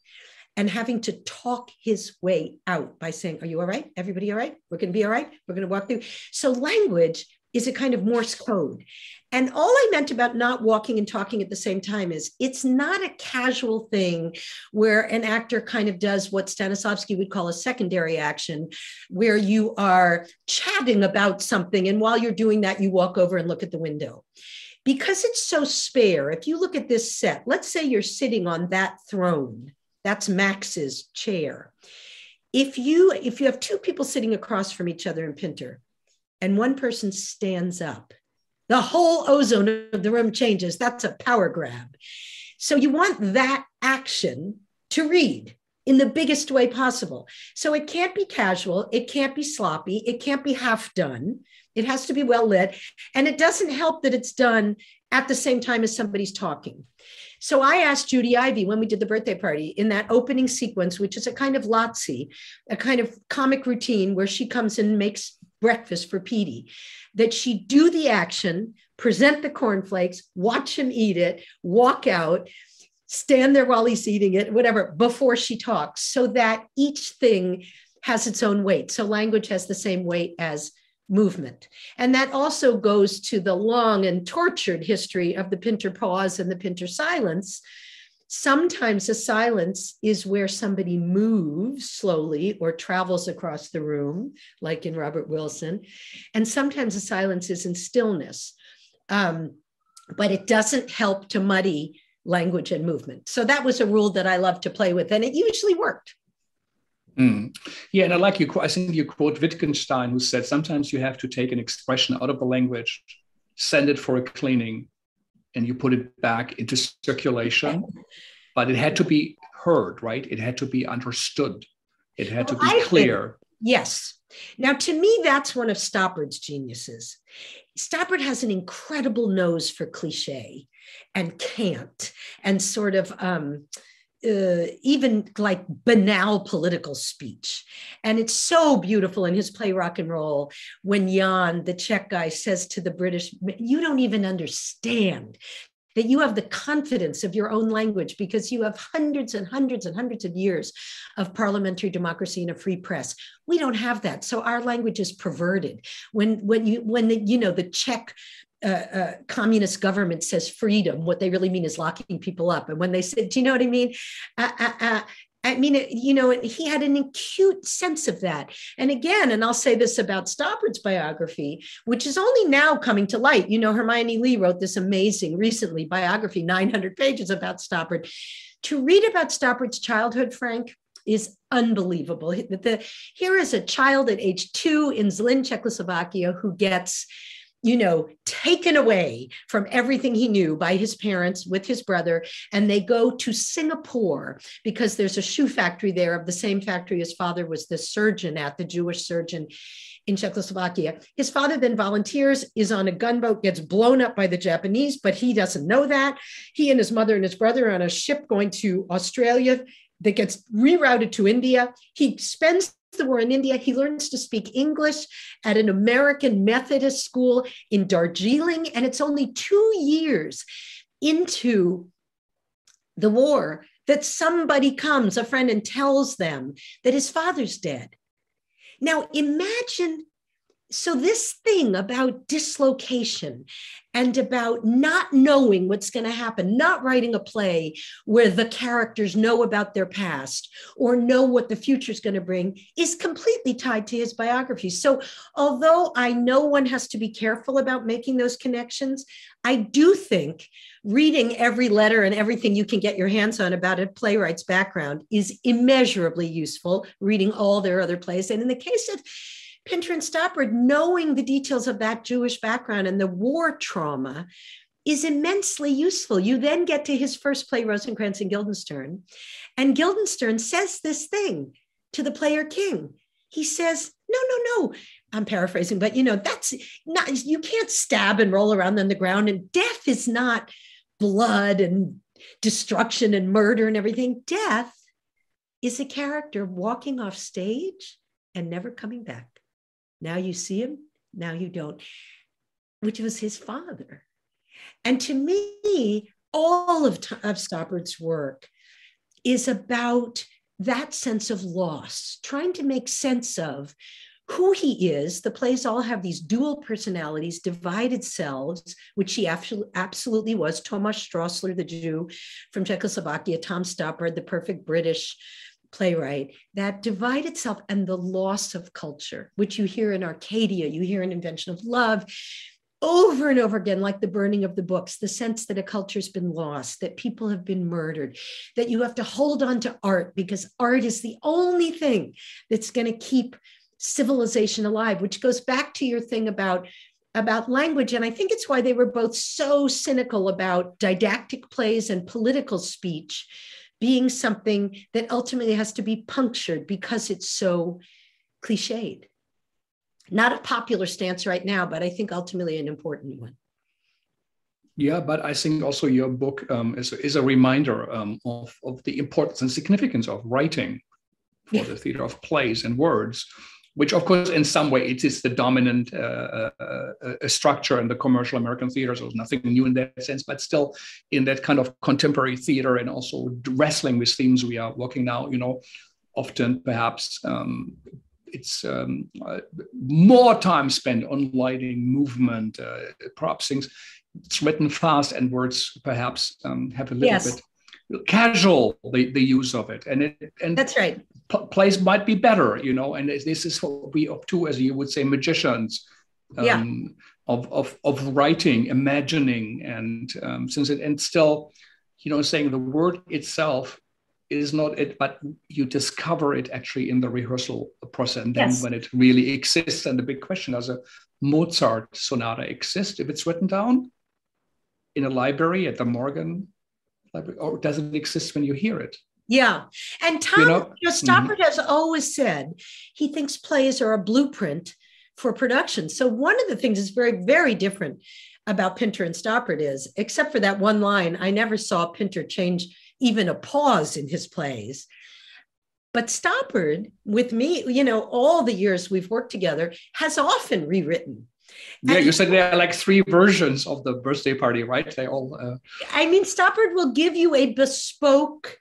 and having to talk his way out by saying, Are you all right? Everybody all right? We're going to be all right. We're going to walk through. So, language is a kind of Morse code. And all I meant about not walking and talking at the same time is it's not a casual thing where an actor kind of does what Stanislavski would call a secondary action, where you are chatting about something. And while you're doing that, you walk over and look at the window. Because it's so spare, if you look at this set, let's say you're sitting on that throne, that's Max's chair. If you if you have two people sitting across from each other in Pinter, and one person stands up, the whole ozone of the room changes. That's a power grab. So you want that action to read in the biggest way possible. So it can't be casual, it can't be sloppy, it can't be half done. It has to be well lit. And it doesn't help that it's done at the same time as somebody's talking. So I asked Judy Ivey when we did the birthday party in that opening sequence, which is a kind of lazzi, a kind of comic routine where she comes and makes breakfast for Petey, that she do the action, present the cornflakes, watch him eat it, walk out, stand there while he's eating it, whatever, before she talks, so that each thing has its own weight. So language has the same weight as movement. And that also goes to the long and tortured history of the Pinter pause and the Pinter silence, Sometimes a silence is where somebody moves slowly or travels across the room, like in Robert Wilson. And sometimes a silence is in stillness. Um, but it doesn't help to muddy language and movement. So that was a rule that I love to play with, and it usually worked. Mm. Yeah, and I like you. I think you quote Wittgenstein, who said sometimes you have to take an expression out of the language, send it for a cleaning, and you put it back into circulation. But it had to be heard, right? It had to be understood. It had well, to be I clear. Think, yes. Now, to me, that's one of Stoppard's geniuses. Stoppard has an incredible nose for cliche and cant and sort of um, uh, even like banal political speech. And it's so beautiful in his play Rock and Roll when Jan, the Czech guy, says to the British, You don't even understand that you have the confidence of your own language because you have hundreds and hundreds and hundreds of years of parliamentary democracy and a free press. We don't have that. So our language is perverted. When when you when the, you know the Czech uh, communist government says freedom, what they really mean is locking people up. And when they said, do you know what I mean? Uh, uh, uh I mean, you know, he had an acute sense of that. And again, and I'll say this about Stoppard's biography, which is only now coming to light. You know, Hermione Lee wrote this amazing recently biography, 900 pages about Stoppard. To read about Stoppard's childhood, Frank, is unbelievable. The, here is a child at age two in Zlin, Czechoslovakia, who gets you know, taken away from everything he knew by his parents with his brother. And they go to Singapore because there's a shoe factory there of the same factory his father was the surgeon at, the Jewish surgeon in Czechoslovakia. His father then volunteers, is on a gunboat, gets blown up by the Japanese, but he doesn't know that. He and his mother and his brother are on a ship going to Australia that gets rerouted to India. He spends the war in India. He learns to speak English at an American Methodist school in Darjeeling. And it's only two years into the war that somebody comes, a friend, and tells them that his father's dead. Now, imagine so this thing about dislocation and about not knowing what's going to happen not writing a play where the characters know about their past or know what the future is going to bring is completely tied to his biography. So although i know one has to be careful about making those connections i do think reading every letter and everything you can get your hands on about a playwright's background is immeasurably useful reading all their other plays. And in the case of Pinter and Stoppard, knowing the details of that Jewish background and the war trauma is immensely useful. You then get to his first play, Rosencrantz and Guildenstern, and Guildenstern says this thing to the player king. He says, No, no, no. I'm paraphrasing, but you know, that's not, you can't stab and roll around on the ground, and death is not blood and destruction and murder and everything. Death is a character walking off stage and never coming back. Now you see him, now you don't, which was his father. And to me, all of, of Stoppard's work is about that sense of loss, trying to make sense of who he is. The plays all have these dual personalities, divided selves, which he absolutely was. Tomasz Straussler, the Jew from Czechoslovakia, Tom Stoppard, the perfect British playwright that divide itself and the loss of culture, which you hear in Arcadia, you hear in Invention of Love, over and over again, like the burning of the books, the sense that a culture's been lost, that people have been murdered, that you have to hold on to art because art is the only thing that's going to keep civilization alive, which goes back to your thing about about language. And i think it's why they were both so cynical about didactic plays and political speech being something that ultimately has to be punctured because it's so cliched. Not a popular stance right now, but I think ultimately an important one. Yeah, but I think also your book um, is, is a reminder um, of, of the importance and significance of writing for the theater of plays and words which of course in some way it is the dominant uh, uh, uh, structure in the commercial american theater so nothing new in that sense but still in that kind of contemporary theater and also wrestling with themes we are working now you know often perhaps um, it's um, uh, more time spent on lighting movement uh, perhaps things it's written fast and words perhaps um, have a little yes. bit casual the, the use of it and it and that's right p- plays might be better you know and this is what we up to as you would say magicians um, yeah. of, of of writing imagining and um, since it and still you know saying the word itself is not it but you discover it actually in the rehearsal process and then yes. when it really exists and the big question does a mozart sonata exist if it's written down in a library at the morgan or does it exist when you hear it? Yeah. And Tom, you know, you know Stoppard mm-hmm. has always said he thinks plays are a blueprint for production. So one of the things that's very, very different about Pinter and Stoppard is, except for that one line, I never saw Pinter change even a pause in his plays. But Stoppard, with me, you know, all the years we've worked together, has often rewritten yeah, you said there are like three versions of the birthday party, right? They all. Uh... I mean, Stoppard will give you a bespoke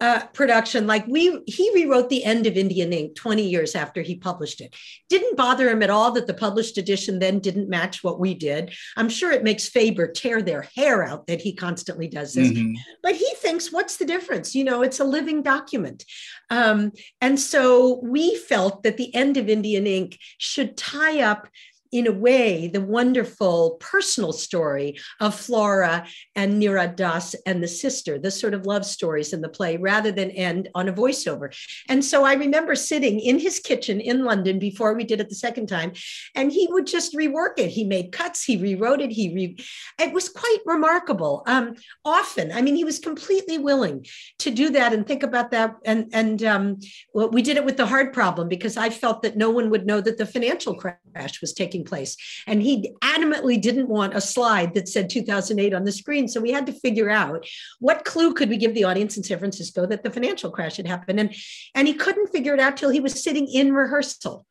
uh, production. Like we, he rewrote the end of Indian Ink 20 years after he published it. Didn't bother him at all that the published edition then didn't match what we did. I'm sure it makes Faber tear their hair out that he constantly does this. Mm-hmm. But he thinks, what's the difference? You know, it's a living document. Um, and so we felt that the end of Indian Ink should tie up in a way, the wonderful personal story of Flora and Nirad Das and the sister, the sort of love stories in the play, rather than end on a voiceover. And so I remember sitting in his kitchen in London before we did it the second time, and he would just rework it. He made cuts, he rewrote it, he re. It was quite remarkable. Um, often, I mean, he was completely willing to do that and think about that. And and um, well, we did it with the hard problem because I felt that no one would know that the financial crash was taking place. And he adamantly didn't want a slide that said 2008 on the screen. So we had to figure out what clue could we give the audience in San Francisco that the financial crash had happened. And, and he couldn't figure it out till he was sitting in rehearsal.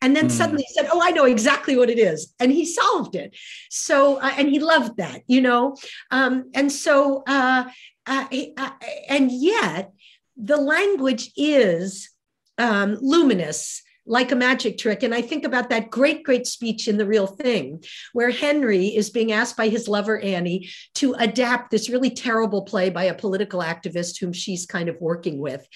And then mm. suddenly he said, Oh, I know exactly what it is. And he solved it. So, uh, and he loved that, you know? Um, and so, uh, uh, uh and yet the language is um, luminous like a magic trick. And I think about that great, great speech in The Real Thing, where Henry is being asked by his lover, Annie, to adapt this really terrible play by a political activist whom she's kind of working with.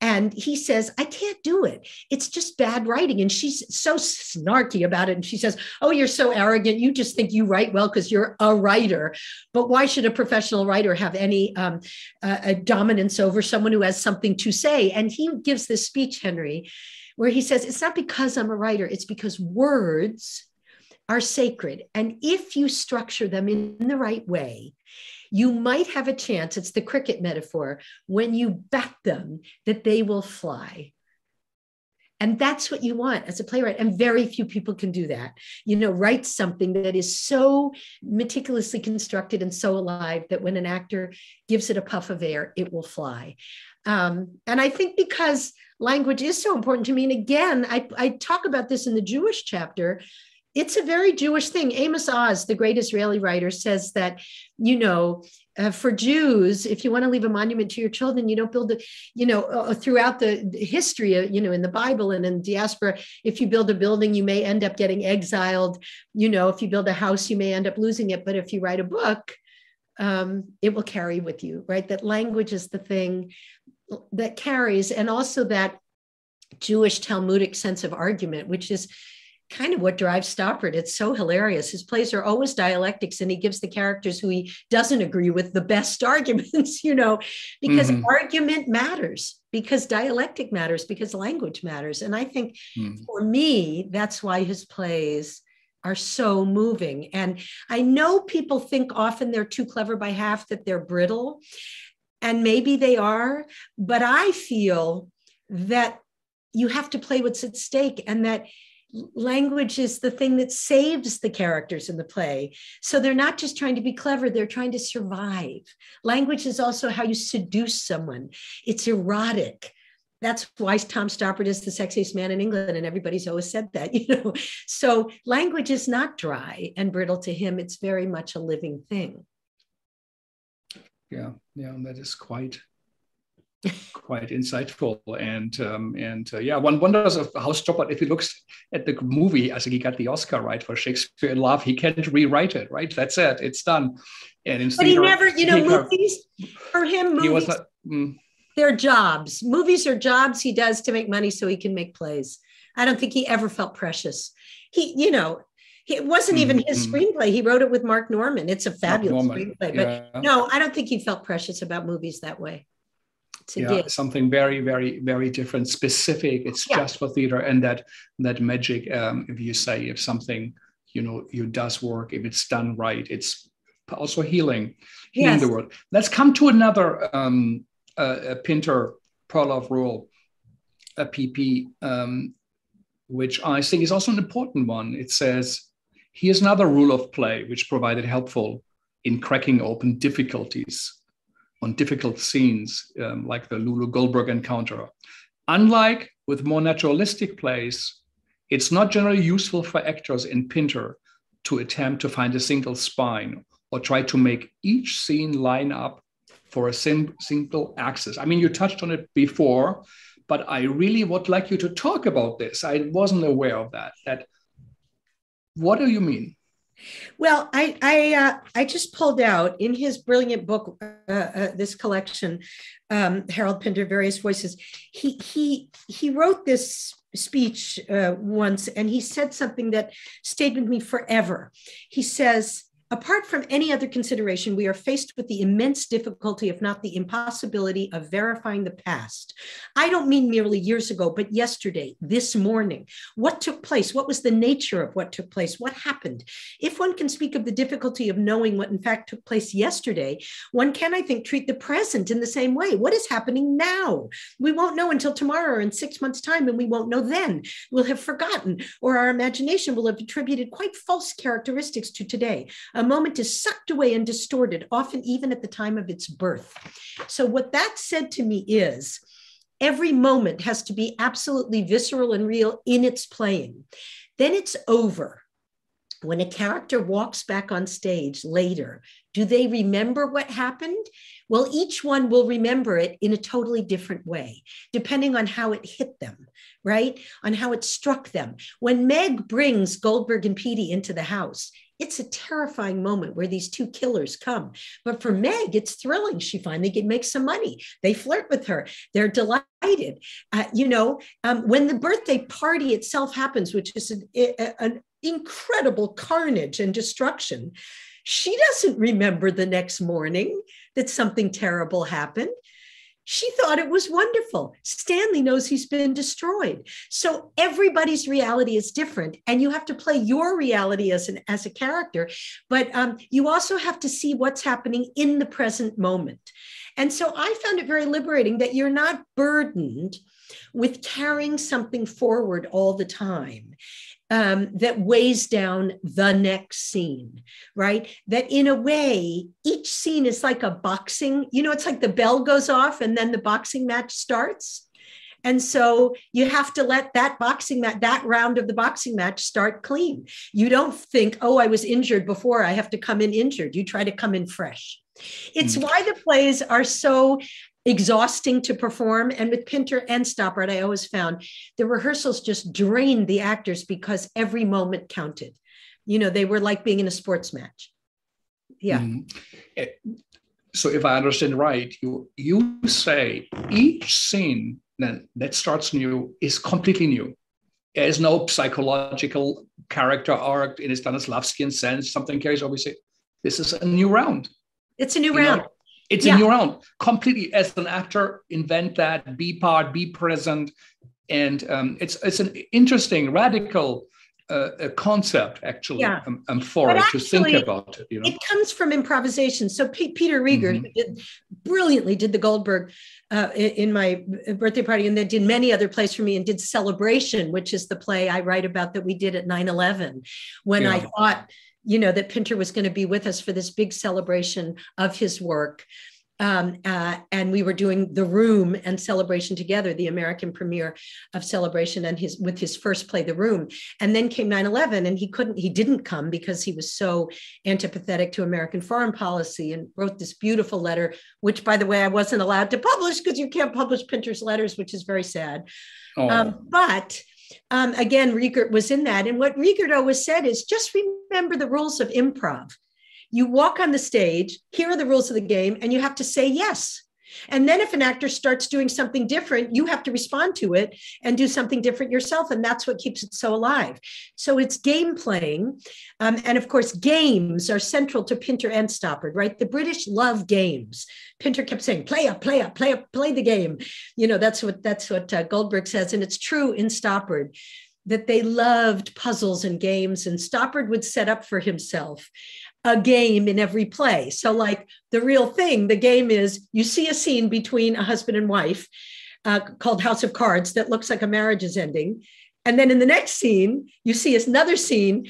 And he says, I can't do it. It's just bad writing. And she's so snarky about it. And she says, Oh, you're so arrogant. You just think you write well because you're a writer. But why should a professional writer have any um, uh, dominance over someone who has something to say? And he gives this speech, Henry, where he says, It's not because I'm a writer, it's because words are sacred. And if you structure them in the right way, you might have a chance, it's the cricket metaphor, when you bat them, that they will fly. And that's what you want as a playwright. And very few people can do that. You know, write something that is so meticulously constructed and so alive that when an actor gives it a puff of air, it will fly. Um, and I think because language is so important to me, and again, I, I talk about this in the Jewish chapter, it's a very Jewish thing. Amos Oz, the great Israeli writer, says that, you know, uh, for Jews, if you want to leave a monument to your children, you don't build it, you know, uh, throughout the history, uh, you know, in the Bible and in diaspora, if you build a building, you may end up getting exiled. You know, if you build a house, you may end up losing it. But if you write a book, um, it will carry with you, right? That language is the thing that carries, and also that Jewish Talmudic sense of argument, which is kind of what drives Stoppard. It's so hilarious. His plays are always dialectics, and he gives the characters who he doesn't agree with the best arguments, you know, because mm-hmm. argument matters, because dialectic matters, because language matters. And I think mm-hmm. for me, that's why his plays are so moving. And I know people think often they're too clever by half, that they're brittle. And maybe they are, but I feel that you have to play what's at stake and that language is the thing that saves the characters in the play. So they're not just trying to be clever, they're trying to survive. Language is also how you seduce someone, it's erotic. That's why Tom Stoppard is the sexiest man in England, and everybody's always said that, you know. So language is not dry and brittle to him, it's very much a living thing. Yeah, yeah, that is quite quite insightful and um, and uh, yeah one wonders of how Stoppard if he looks at the movie I think he got the Oscar right for Shakespeare in Love he can't rewrite it right that's it it's done and in but he never you know movies for him movies, not, mm. they're jobs movies are jobs he does to make money so he can make plays I don't think he ever felt precious he you know it wasn't even his mm-hmm. screenplay. He wrote it with Marc Norman. It's a fabulous screenplay. But yeah. no, I don't think he felt precious about movies that way to yeah, something very very very different specific. It's yeah. just for theater and that that magic um, if you say if something you know you does work if it's done right it's also healing healing yes. the world. Let's come to another um, uh, pinter Perloff rule a pp um, which i think is also an important one. It says here's another rule of play which provided helpful in cracking open difficulties on difficult scenes um, like the Lulu Goldberg encounter. Unlike with more naturalistic plays, it's not generally useful for actors in Pinter to attempt to find a single spine or try to make each scene line up for a sim- single axis. I mean, you touched on it before, but I really would like you to talk about this. I wasn't aware of that. That what do you mean? Well, I I uh, I just pulled out in his brilliant book, uh, uh, this collection, um, Harold Pinter, various voices. He he he wrote this speech uh, once, and he said something that stayed with me forever. He says, Apart from any other consideration, we are faced with the immense difficulty, if not the impossibility, of verifying the past. I don't mean merely years ago, but yesterday, this morning. What took place? What was the nature of what took place? What happened? If one can speak of the difficulty of knowing what in fact took place yesterday, one can, I think, treat the present in the same way. What is happening now? We won't know until tomorrow or in six months' time, and we won't know then. We'll have forgotten, or our imagination will have attributed quite false characteristics to today a moment is sucked away and distorted, often even at the time of its birth. So, what that said to me is every moment has to be absolutely visceral and real in its playing. Then it's over. When a character walks back on stage later, do they remember what happened? Well, each one will remember it in a totally different way, depending on how it hit them, right? On how it struck them. When Meg brings Goldberg and Petey into the house, it's a terrifying moment where these two killers come. But for Meg, it's thrilling. She finally can make some money. They flirt with her. They're delighted. Uh, you know, um, when the birthday party itself happens, which is an, an incredible carnage and destruction, she doesn't remember the next morning that something terrible happened. She thought it was wonderful. Stanley knows he's been destroyed. So everybody's reality is different, and you have to play your reality as an as a character, but um, you also have to see what's happening in the present moment. And so I found it very liberating that you're not burdened with carrying something forward all the time um, that weighs down the next scene, right? That in a way, each scene is like a boxing, you know, it's like the bell goes off and then the boxing match starts. And so you have to let that boxing match, that round of the boxing match start clean. You don't think, oh, I was injured before, I have to come in injured. You try to come in fresh. It's mm. why the plays are so exhausting to perform. And with Pinter and Stoppard, I always found the rehearsals just drained the actors because every moment counted. You know, they were like being in a sports match. Yeah. Mm. So if I understand right, you you say each scene then that starts new is completely new. There is no psychological character arc in a Stanislavskian sense. Something carries over. Say, this is a new round. It's a new you round. Know? It's yeah. in your own completely as an actor. Invent that. Be part. Be present. And um, it's it's an interesting radical uh, a concept actually yeah. um, um, for but it actually, to think about it. You know? It comes from improvisation. So P- Peter Riegert mm-hmm. did, brilliantly did the Goldberg uh, in, in, my birthday party, and then did many other plays for me, and did Celebration, which is the play I write about that we did at 9/11, when yeah. I thought you know, that Pinter was going to be with us for this big celebration of his work. Um, uh, and we were doing the room and celebration together the american premiere of celebration and his with his first play the room and then came 9-11 and he couldn't he didn't come because he was so antipathetic to american foreign policy and wrote this beautiful letter which by the way i wasn't allowed to publish because you can't publish pinter's letters which is very sad oh. um, but um, again, Riegert was in that. And what Riegert always said is just remember the rules of improv. You walk on the stage, here are the rules of the game, and you have to say yes. And then if an actor starts doing something different, you have to respond to it and do something different yourself. And that's what keeps it so alive. So it's game playing. Um, and of course, games are central to Pinter and Stoppard, right? The British love games. Pinter kept saying, play up, play up, play up, play the game. You know, that's what that's what uh, Goldberg says. And it's true in Stoppard that they loved puzzles and games and Stoppard would set up for himself a game in every play. So, like the real thing, the game is you see a scene between a husband and wife uh, called House of Cards that looks like a marriage is ending. And then in the next scene, you see another scene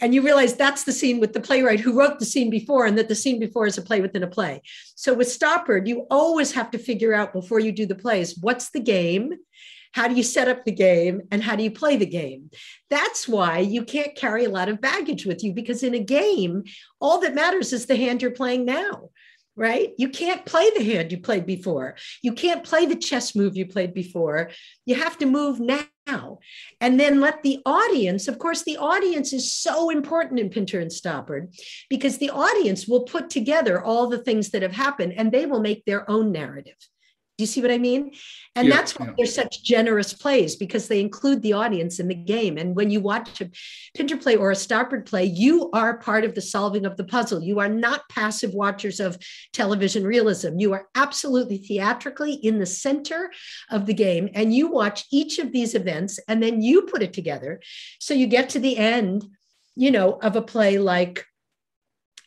and you realize that's the scene with the playwright who wrote the scene before and that the scene before is a play within a play so with stoppard you always have to figure out before you do the plays what's the game how do you set up the game and how do you play the game? That's why you can't carry a lot of baggage with you because in a game, all that matters is the hand you're playing now right? You can't play the hand you played before. You can't play the chess move you played before. You have to move now. And then let the audience, of course, the audience is so important in Pinter and Stoppard because the audience will put together all the things that have happened and they will make their own narrative Do you see what I mean? And yeah, that's why yeah. they're such generous plays because they include the audience in the game. And when you watch a Pinter play or a Stoppard play, you are part of the solving of the puzzle. You are not passive watchers of television realism. You are absolutely theatrically in the center of the game. And you watch each of these events and then you put it together. So you get to the end, you know, of a play like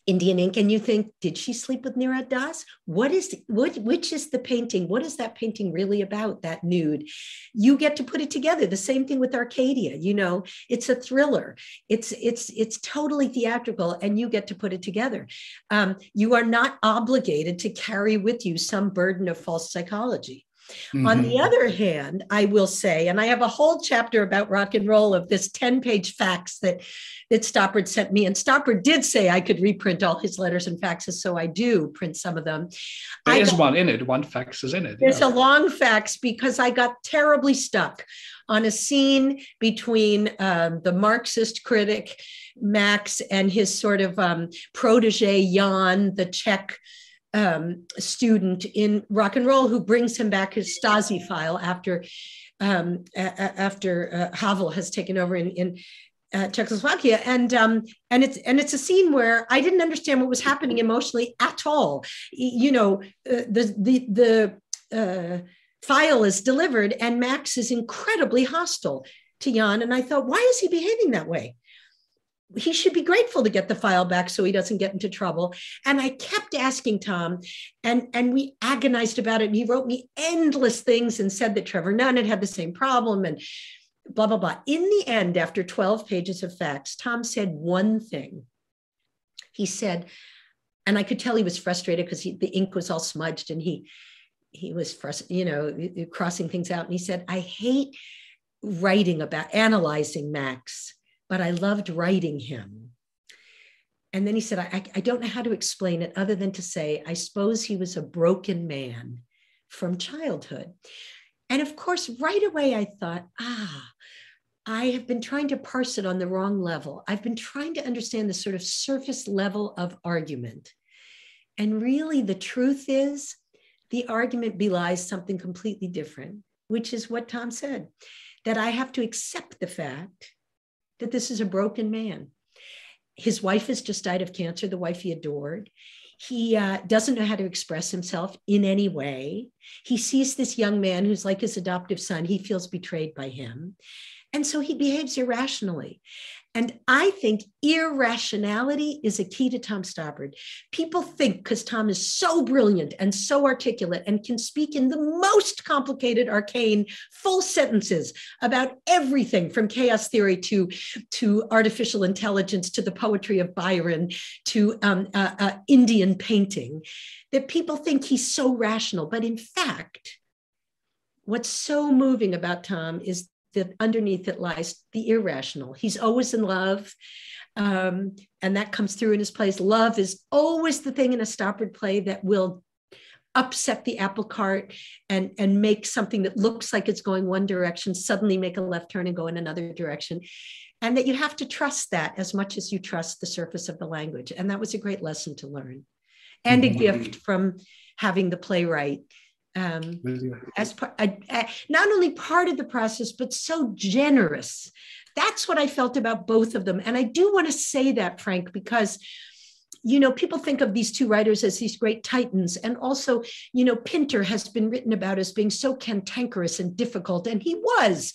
Indian ink and you think, did she sleep with Nirad Das? What is what which is the painting? What is that painting really about? That nude. You get to put it together. The same thing with Arcadia, you know, it's a thriller. It's it's it's totally theatrical, and you get to put it together. Um, you are not obligated to carry with you some burden of false psychology. Mm-hmm. On the mm-hmm. other hand, I will say, and I have a whole chapter about rock and roll of this 10 page fax that, that Stoppard sent me. And Stoppard did say I could reprint all his letters and faxes, so I do print some of them. There I is one in it, one fax is in it. There's yeah. a long fax because I got terribly stuck on a scene between um, the Marxist critic Max and his sort of um, protege Jan, the Czech um, student in rock and roll who brings him back his Stasi file after um, after uh, Havel has taken over in, in uh, Czechoslovakia, and um, and it's and it's a scene where I didn't understand what was happening emotionally at all. You know, uh, the the the uh, file is delivered, and Max is incredibly hostile to Jan, and I thought, why is he behaving that way? He should be grateful to get the file back so he doesn't get into trouble. And i kept asking tom and and we agonized about it and he wrote me endless things and said that trevor nunn had had the same problem and blah blah blah. In the end after 12 pages of facts tom said one thing. He said and i could tell he was frustrated because the ink was all smudged and he he was frustrated you know crossing things out. And he said i hate writing about analyzing max but I loved writing him. And then he said, I, I don't know how to explain it other than to say, I suppose he was a broken man from childhood. And of course, right away, I thought, ah, I have been trying to parse it on the wrong level. I've been trying to understand the sort of surface level of argument. And really, the truth is, the argument belies something completely different, which is what Tom said that I have to accept the fact that this is a broken man. His wife has just died of cancer, the wife he adored. He uh, doesn't know how to express himself in any way. He sees this young man who's like his adoptive son. He feels betrayed by him. And so he behaves irrationally. And I think irrationality is a key to Tom Stoppard. People think because Tom is so brilliant and so articulate and can speak in the most complicated, arcane, full sentences about everything from chaos theory to, to artificial intelligence to the poetry of Byron to um, uh, uh, Indian painting, that people think he's so rational. But in fact, what's so moving about Tom is that underneath it lies the irrational. He's always in love. Um, and that comes through in his plays. Love is always the thing in a Stoppard play that will upset the apple cart and, and make something that looks like it's going one direction suddenly make a left turn and go in another direction. And that you have to trust that as much as you trust the surface of the language. And that was a great lesson to learn and a mm-hmm. gift from having the playwright um, as part, not only part of the process, but so generous. That's what I felt about both of them. And I do want to say that, Frank, because you know people think of these two writers as these great titans and also you know pinter has been written about as being so cantankerous and difficult and he was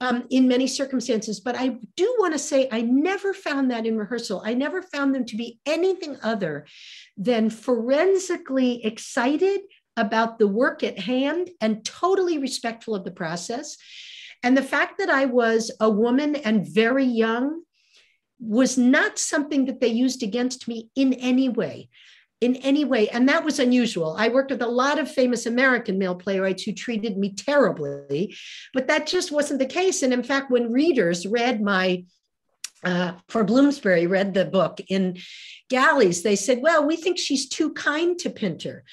um, in many circumstances but i do want to say i never found that in rehearsal i never found them to be anything other than forensically excited about the work at hand and totally respectful of the process. And the fact that I was a woman and very young was not something that they used against me in any way. In any way. And that was unusual. I worked with a lot of famous American male playwrights who treated me terribly, but that just wasn't the case. And in fact, when readers read my uh, for Bloomsbury read the book in galleys, they said, Well, we think she's too kind to Pinter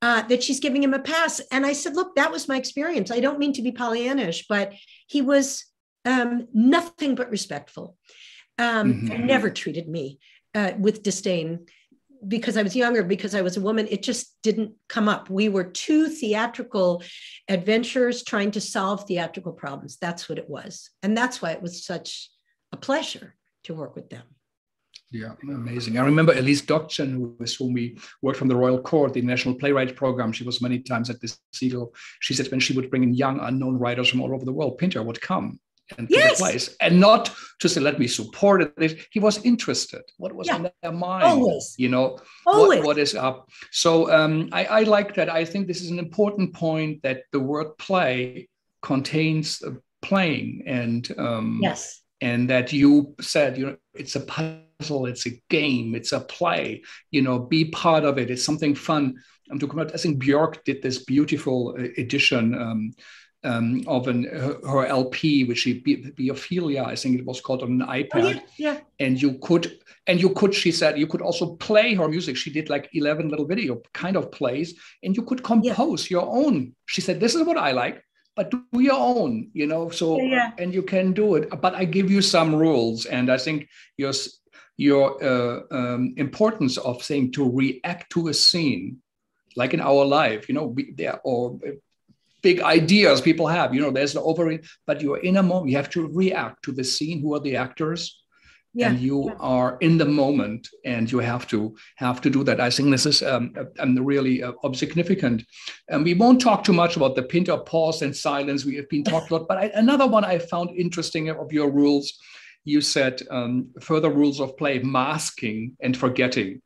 uh, that she's giving him a pass. And I said, look, that was my experience. I don't mean to be Pollyannish, but he was um, nothing but respectful. Um, mm-hmm. Never treated me uh, with disdain. because I was younger, because I was a woman, it just didn't come up. We were two theatrical adventurers trying to solve theatrical problems. That's what it was. And that's why it was such a pleasure to work with them. Yeah, amazing. I remember Elyse Dodgson, who was whom we worked from the Royal Court, the National Playwright Program. She was many times at the Segal. She said when she would bring in young, unknown writers from all over the world, Pinter would come and yes. place, and not to say let me support it. He was interested. What was yeah. in their mind? Always. You know, Always. What, what is up? So um, I, I like that. I think this is an important point that the word play contains playing and um, yes, and that you said you know it's a puzzle, it's a game, it's a play. You know, be part of it. It's something fun. I'm talking about. I think Björk did this beautiful uh, edition. Um, um, of an her, her, LP, which she Biophilia, I think it was called on an iPad. Oh, yeah, yeah. And you could, and you could, she said, you could also play her music. She did like 11 little video kind of plays, and you could compose yeah. your own. She said, This is what I like, but do your own, you know. So, yeah, and you can do it. But I give you some rules. And I think your, your uh, um, importance of saying to react to a scene like in our life, you know, we, there or big ideas people have. You know, there's the over, but you're in a moment. You have to react to the scene. Who are the actors? Yeah. And you yeah. are in the moment, and you have to have to do that. I think this is um, um really uh, significant. And we won't talk too much about the Pinter pause and silence. We have been talked about, but I, another one I found interesting of your rules. You said um, further rules of play: masking and forgetting.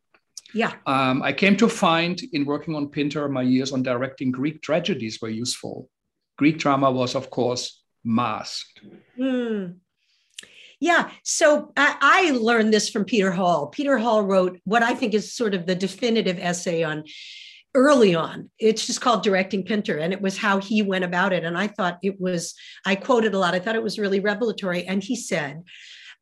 Yeah. Um, I came to find in working on Pinter, my years on directing Greek tragedies were useful. Greek drama was, of course, masked. Mm. Yeah. So I, I, learned this from Peter Hall. Peter Hall wrote what I think is sort of the definitive essay on early on. It's just called Directing Pinter. And it was how he went about it. And I thought it was, I quoted a lot. I thought it was really revelatory. And he said,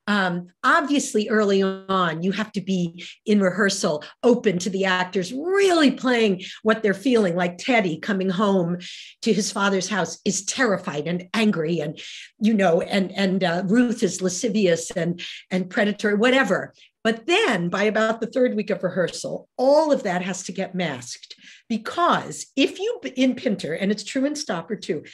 um, obviously, early on, you have to be in rehearsal, open to the actors really playing what they're feeling. Like Teddy coming home to his father's house is terrified and angry, and you know, and and uh, Ruth is lascivious and and predatory, whatever. But then, by about the third week of rehearsal, all of that has to get masked because if you in Pinter, and it's true in Stoppard too,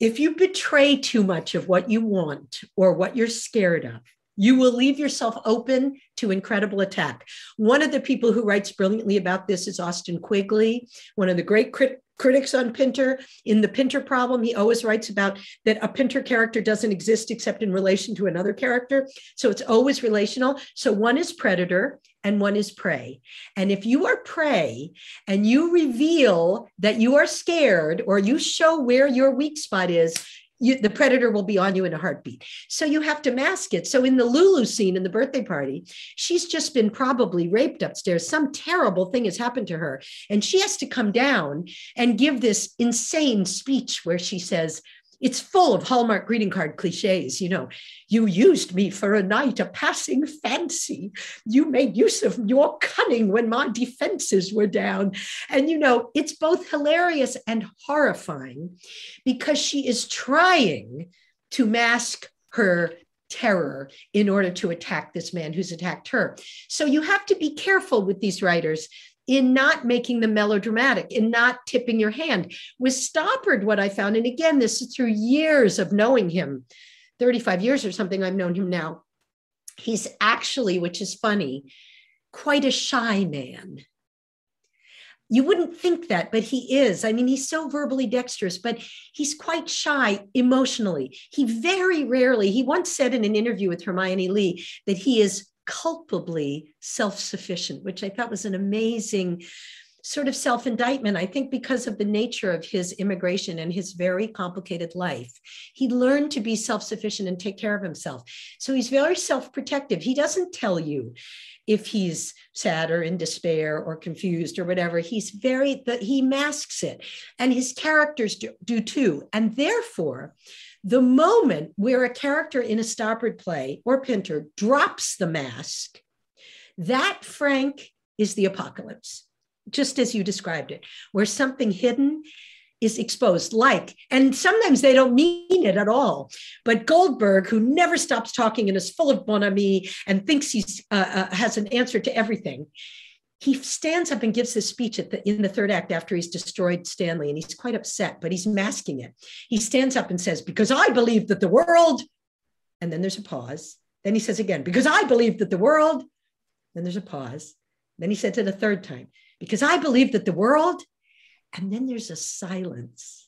if you betray too much of what you want or what you're scared of, you will leave yourself open to incredible attack. One of the people who writes brilliantly about this is Austin Quigley, one of the great crit- critics on Pinter. In the Pinter problem, he always writes about that a Pinter character doesn't exist except in relation to another character. So it's always relational. So one is predator and one is prey. And if you are prey and you reveal that you are scared or you show where your weak spot is, you, the predator will be on you in a heartbeat. So you have to mask it. So in the Lulu scene in the birthday party, she's just been probably raped upstairs. Some terrible thing has happened to her. And she has to come down and give this insane speech where she says, it's full of Hallmark greeting card cliches. You know, you used me for a night, a passing fancy. You made use of your cunning when my defenses were down. And, you know, it's both hilarious and horrifying because she is trying to mask her terror in order to attack this man who's attacked her. So you have to be careful with these writers in not making them melodramatic, in not tipping your hand. With Stoppard, what I found, and again, this is through years of knowing him, 35 years or something, I've known him now. He's actually, which is funny, quite a shy man. You wouldn't think that, but he is. I mean, he's so verbally dexterous, but he's quite shy emotionally. He very rarely, he once said in an interview with Hermione Lee that he is culpably self sufficient, which I thought was an amazing sort of self indictment. I think because of the nature of his immigration and his very complicated life, he learned to be self sufficient and take care of himself. So he's very self protective. He doesn't tell you if he's sad or in despair or confused or whatever he's very he masks it and his characters do, do too and therefore the moment where a character in a Stoppard play or Pinter drops the mask, that, Frank, is the apocalypse, just as you described it, where something hidden is exposed, like, and sometimes they don't mean it at all. But Goldberg, who never stops talking and is full of bonhomie and thinks he uh, uh, has an answer to everything, he stands up and gives this speech the, in the third act after he's destroyed Stanley, and he's quite upset, but he's masking it. He stands up and says, Because I believe that the world, and then there's a pause. Then he says again, Because I believe that the world, then there's a pause. Then he says it a third time, Because I believe that the world, and then there's a silence.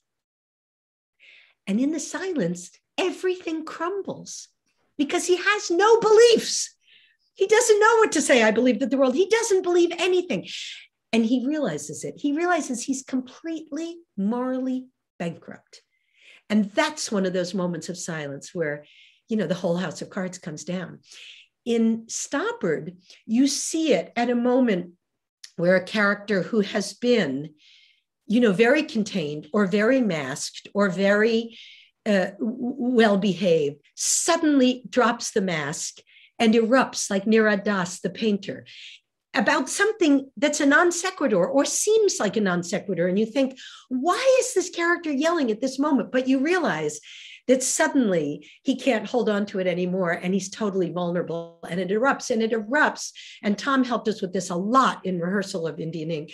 And in the silence, everything crumbles because he has no beliefs. He doesn't know what to say. I believe that the world, he doesn't believe anything. And he realizes it. He realizes he's completely morally bankrupt. And that's one of those moments of silence where, you know, the whole house of cards comes down. In Stoppard, you see it at a moment where a character who has been, you know, very contained or very masked or very uh, well behaved suddenly drops the mask and erupts like Nirad Das, the painter, about something that's a non sequitur or seems like a non sequitur. And you think, why is this character yelling at this moment? But you realize that suddenly he can't hold on to it anymore and he's totally vulnerable and it erupts and it erupts. And Tom helped us with this a lot in rehearsal of Indian Ink.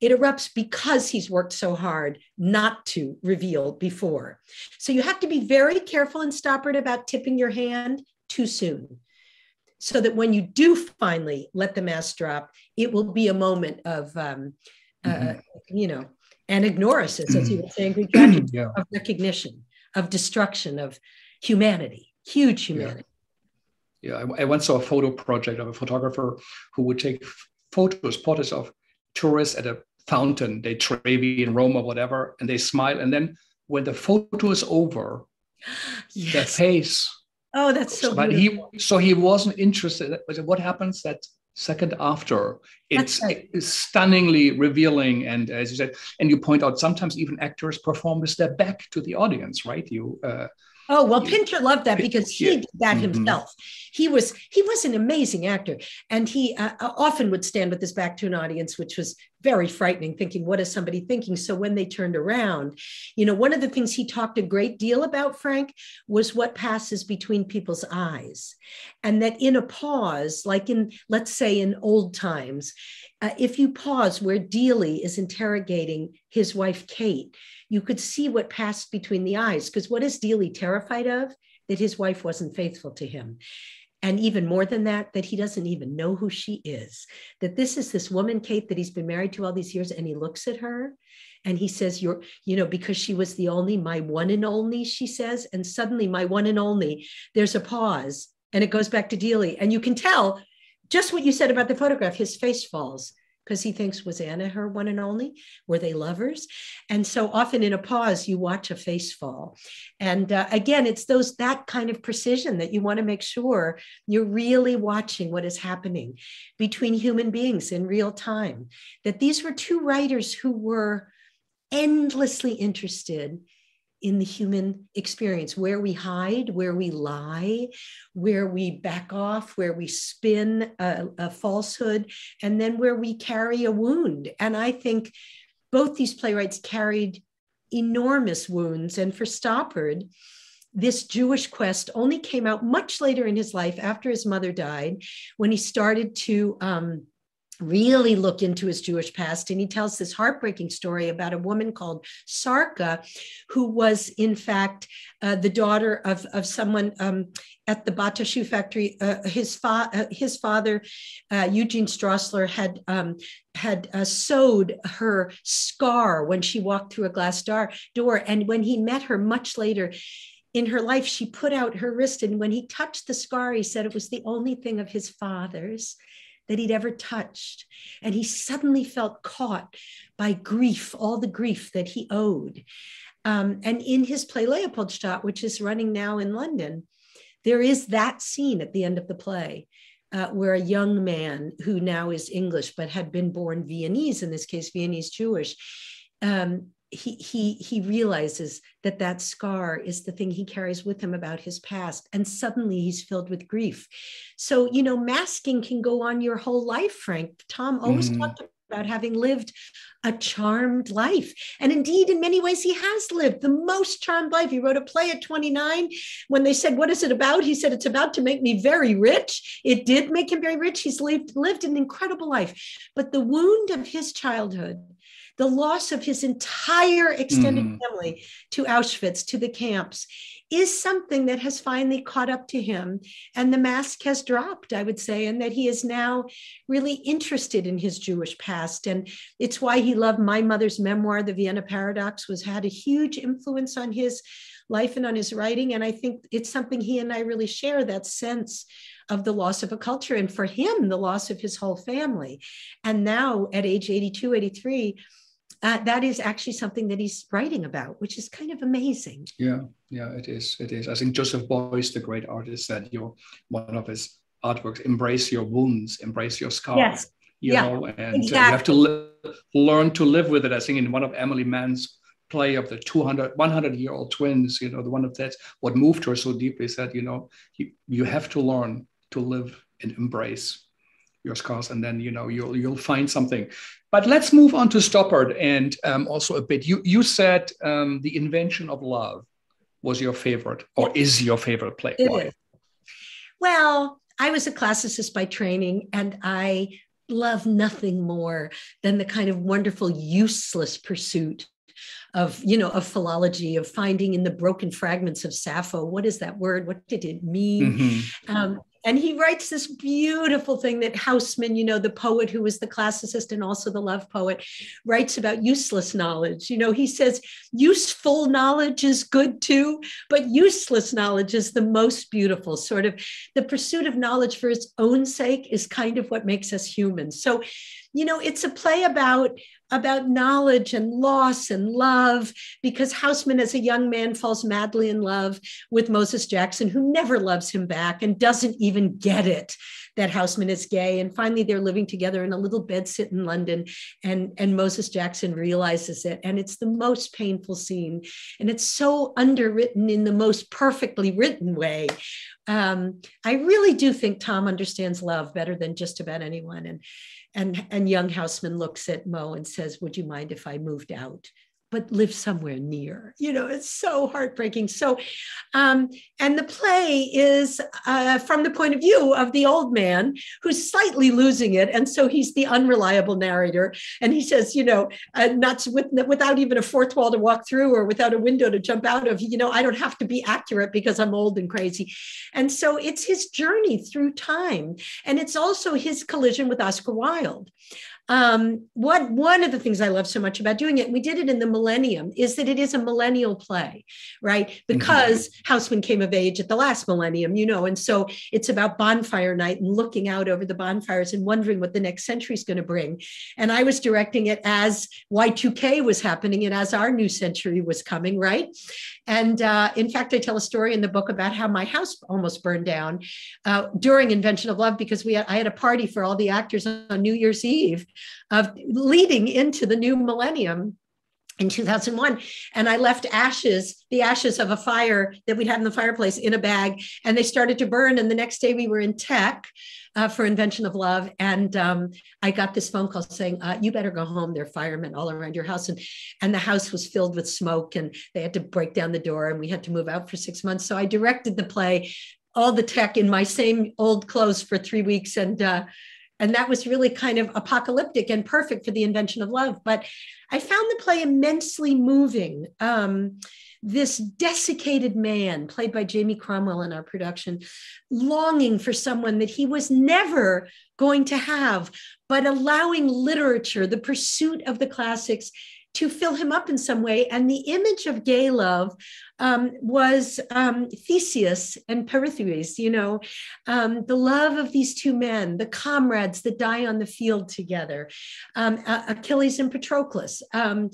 It erupts because he's worked so hard not to reveal before. So you have to be very careful and Stoppard about tipping your hand too soon so that when you do finally let the mask drop, it will be a moment of, um, uh, mm-hmm. you know, anagnorisis, as you were saying, Greek yeah. of recognition, of destruction, of humanity, huge humanity. Yeah, yeah I, I, once saw a photo project of a photographer who would take photos, portraits of tourists at a fountain, they Trevi in Rome or whatever, and they smile. And then when the photo is over, yes. their face Oh, that's so. But beautiful. he so he wasn't interested. But what happens that second after? It's, right. it's stunningly revealing, and as you said, and you point out, sometimes even actors perform with their back to the audience, right? You. Uh, Oh well, Pinter loved that because he did that mm-hmm. himself. He was he was an amazing actor, and he uh, uh, often would stand with his back to an audience, which was very frightening. Thinking, what is somebody thinking? So when they turned around, you know, one of the things he talked a great deal about, Frank, was what passes between people's eyes, and that in a pause, like in let's say in old times, uh, if you pause where Deeley is interrogating his wife Kate you could see what passed between the eyes. Because what is Deeley terrified of? That his wife wasn't faithful to him. And even more than that, that he doesn't even know who she is. That this is this woman, Kate, that he's been married to all these years, and he looks at her and he says, You're, you know, because she was the only, my one and only, she says. And suddenly, my one and only, there's a pause and it goes back to Deeley. And you can tell just what you said about the photograph, his face falls because he thinks was Anna her one and only? Were they lovers? And so often in a pause, you watch a face fall. And uh, again, it's those that kind of precision that you want to make sure you're really watching what is happening between human beings in real time. That these were two writers who were endlessly interested in the human experience where we hide, where we lie, where we back off, where we spin a, a, falsehood, and then where we carry a wound. And I think both these playwrights carried enormous wounds. And for Stoppard, this Jewish quest only came out much later in his life after his mother died, when he started to. Um, really look into his Jewish past. And he tells this heartbreaking story about a woman called Sarka, who was, in fact, uh, the daughter of, of someone um, at the Bata shoe factory. Uh, his, fa- uh, his father, uh, Eugene Straussler, had, um, had uh, sewed her scar when she walked through a glass door. And when he met her much later, in her life, she put out her wrist, and when he touched the scar, he said it was the only thing of his father's that he'd ever touched. And he suddenly felt caught by grief, all the grief that he owed. Um, and in his play Leopoldstadt, which is running now in London, there is that scene at the end of the play uh, where a young man who now is English but had been born Viennese, in this case, Viennese Jewish, um, he he he realizes that that scar is the thing he carries with him about his past and suddenly he's filled with grief so you know masking can go on your whole life frank tom always mm-hmm. talked about having lived a charmed life. And indeed, in many ways, he has lived the most charmed life. He wrote a play at 29. When they said, What is it about? He said, It's about to make me very rich. It did make him very rich. He's lived, lived an incredible life. But the wound of his childhood, the loss of his entire extended mm. family to Auschwitz, to the camps, is something that has finally caught up to him and the mask has dropped i would say and that he is now really interested in his jewish past and it's why he loved my mother's memoir the vienna paradox was had a huge influence on his life and on his writing and i think it's something he and i really share that sense of the loss of a culture and for him the loss of his whole family and now at age 82 83 uh, that is actually something that he's writing about, which is kind of amazing. Yeah, yeah, it is. It is. I think Joseph Beuys, the great artist, said you one of his artworks: "Embrace your wounds, embrace your scars." Yes. You yeah, know, and exactly. uh, you have to li- learn to live with it. I think in one of Emily Mann's play of the 200 100 year old twins you know the one of that what moved her so deeply said you know you, you have to learn to live and embrace your scars and then you know you'll you'll find something but let's move on to Stoppard and um, also a bit. You you said um, the invention of love was your favorite or is your favorite play. Why? Well, I was a classicist by training, and I love nothing more than the kind of wonderful useless pursuit of you know of philology of finding in the broken fragments of sappho what is that word what did it mean mm-hmm. um, and he writes this beautiful thing that Housman, you know, the poet who was the classicist and also the love poet, writes about useless knowledge. You know, he says useful knowledge is good too, but useless knowledge is the most beautiful. Sort of the pursuit of knowledge for its own sake is kind of what makes us human. So, you know, it's a play about about knowledge and loss and love because Housman, as a young man, falls madly in love with Moses Jackson, who never loves him back and doesn't even get it that Housman is gay. And finally, they're living together in a little bedsit in London, and, and Moses Jackson realizes it. And it's the most painful scene. And it's so underwritten in the most perfectly written way. Um, I really do think Tom understands love better than just about anyone. And and, and young Housman looks at Mo and says, Would you mind if I moved out? But live somewhere near. You know, it's so heartbreaking. So, um, and the play is uh, from the point of view of the old man who's slightly losing it, and so he's the unreliable narrator. And he says, you know, uh, not with, without even a fourth wall to walk through or without a window to jump out of. You know, I don't have to be accurate because I'm old and crazy. And so it's his journey through time, and it's also his collision with Oscar Wilde. Um, what one of the things I love so much about doing it, we did it in the millennium, is that it is a millennial play, right? Mm-hmm. Because mm-hmm. Housman came of age at the last millennium, you know, and so it's about bonfire night and looking out over the bonfires and wondering what the next century is going to bring. And I was directing it as Y2K was happening and as our new century was coming, right? And uh, in fact, I tell a story in the book about how my house almost burned down uh, during Invention of Love because we had, I had a party for all the actors on New Year's Eve of leading into the new millennium in 2001 and i left ashes the ashes of a fire that we'd had in the fireplace in a bag and they started to burn. And the next day we were in tech uh, for invention of love. And um, i got this phone call saying uh, you better go home. There are firemen all around your house. And and the house was filled with smoke and they had to break down the door and we had to move out for six months. So i directed the play all the tech in my same old clothes for three weeks. And uh, and that was really kind of apocalyptic and perfect for the invention of love. But I found the play immensely moving. Um, this desiccated man, played by Jamie Cromwell in our production, longing for someone that he was never going to have, but allowing literature, the pursuit of the classics, to fill him up in some way. And the image of gay love um, was um, Theseus and Pirithous, you know, um, the love of these two men, the comrades that die on the field together, um, Achilles and Patroclus, um,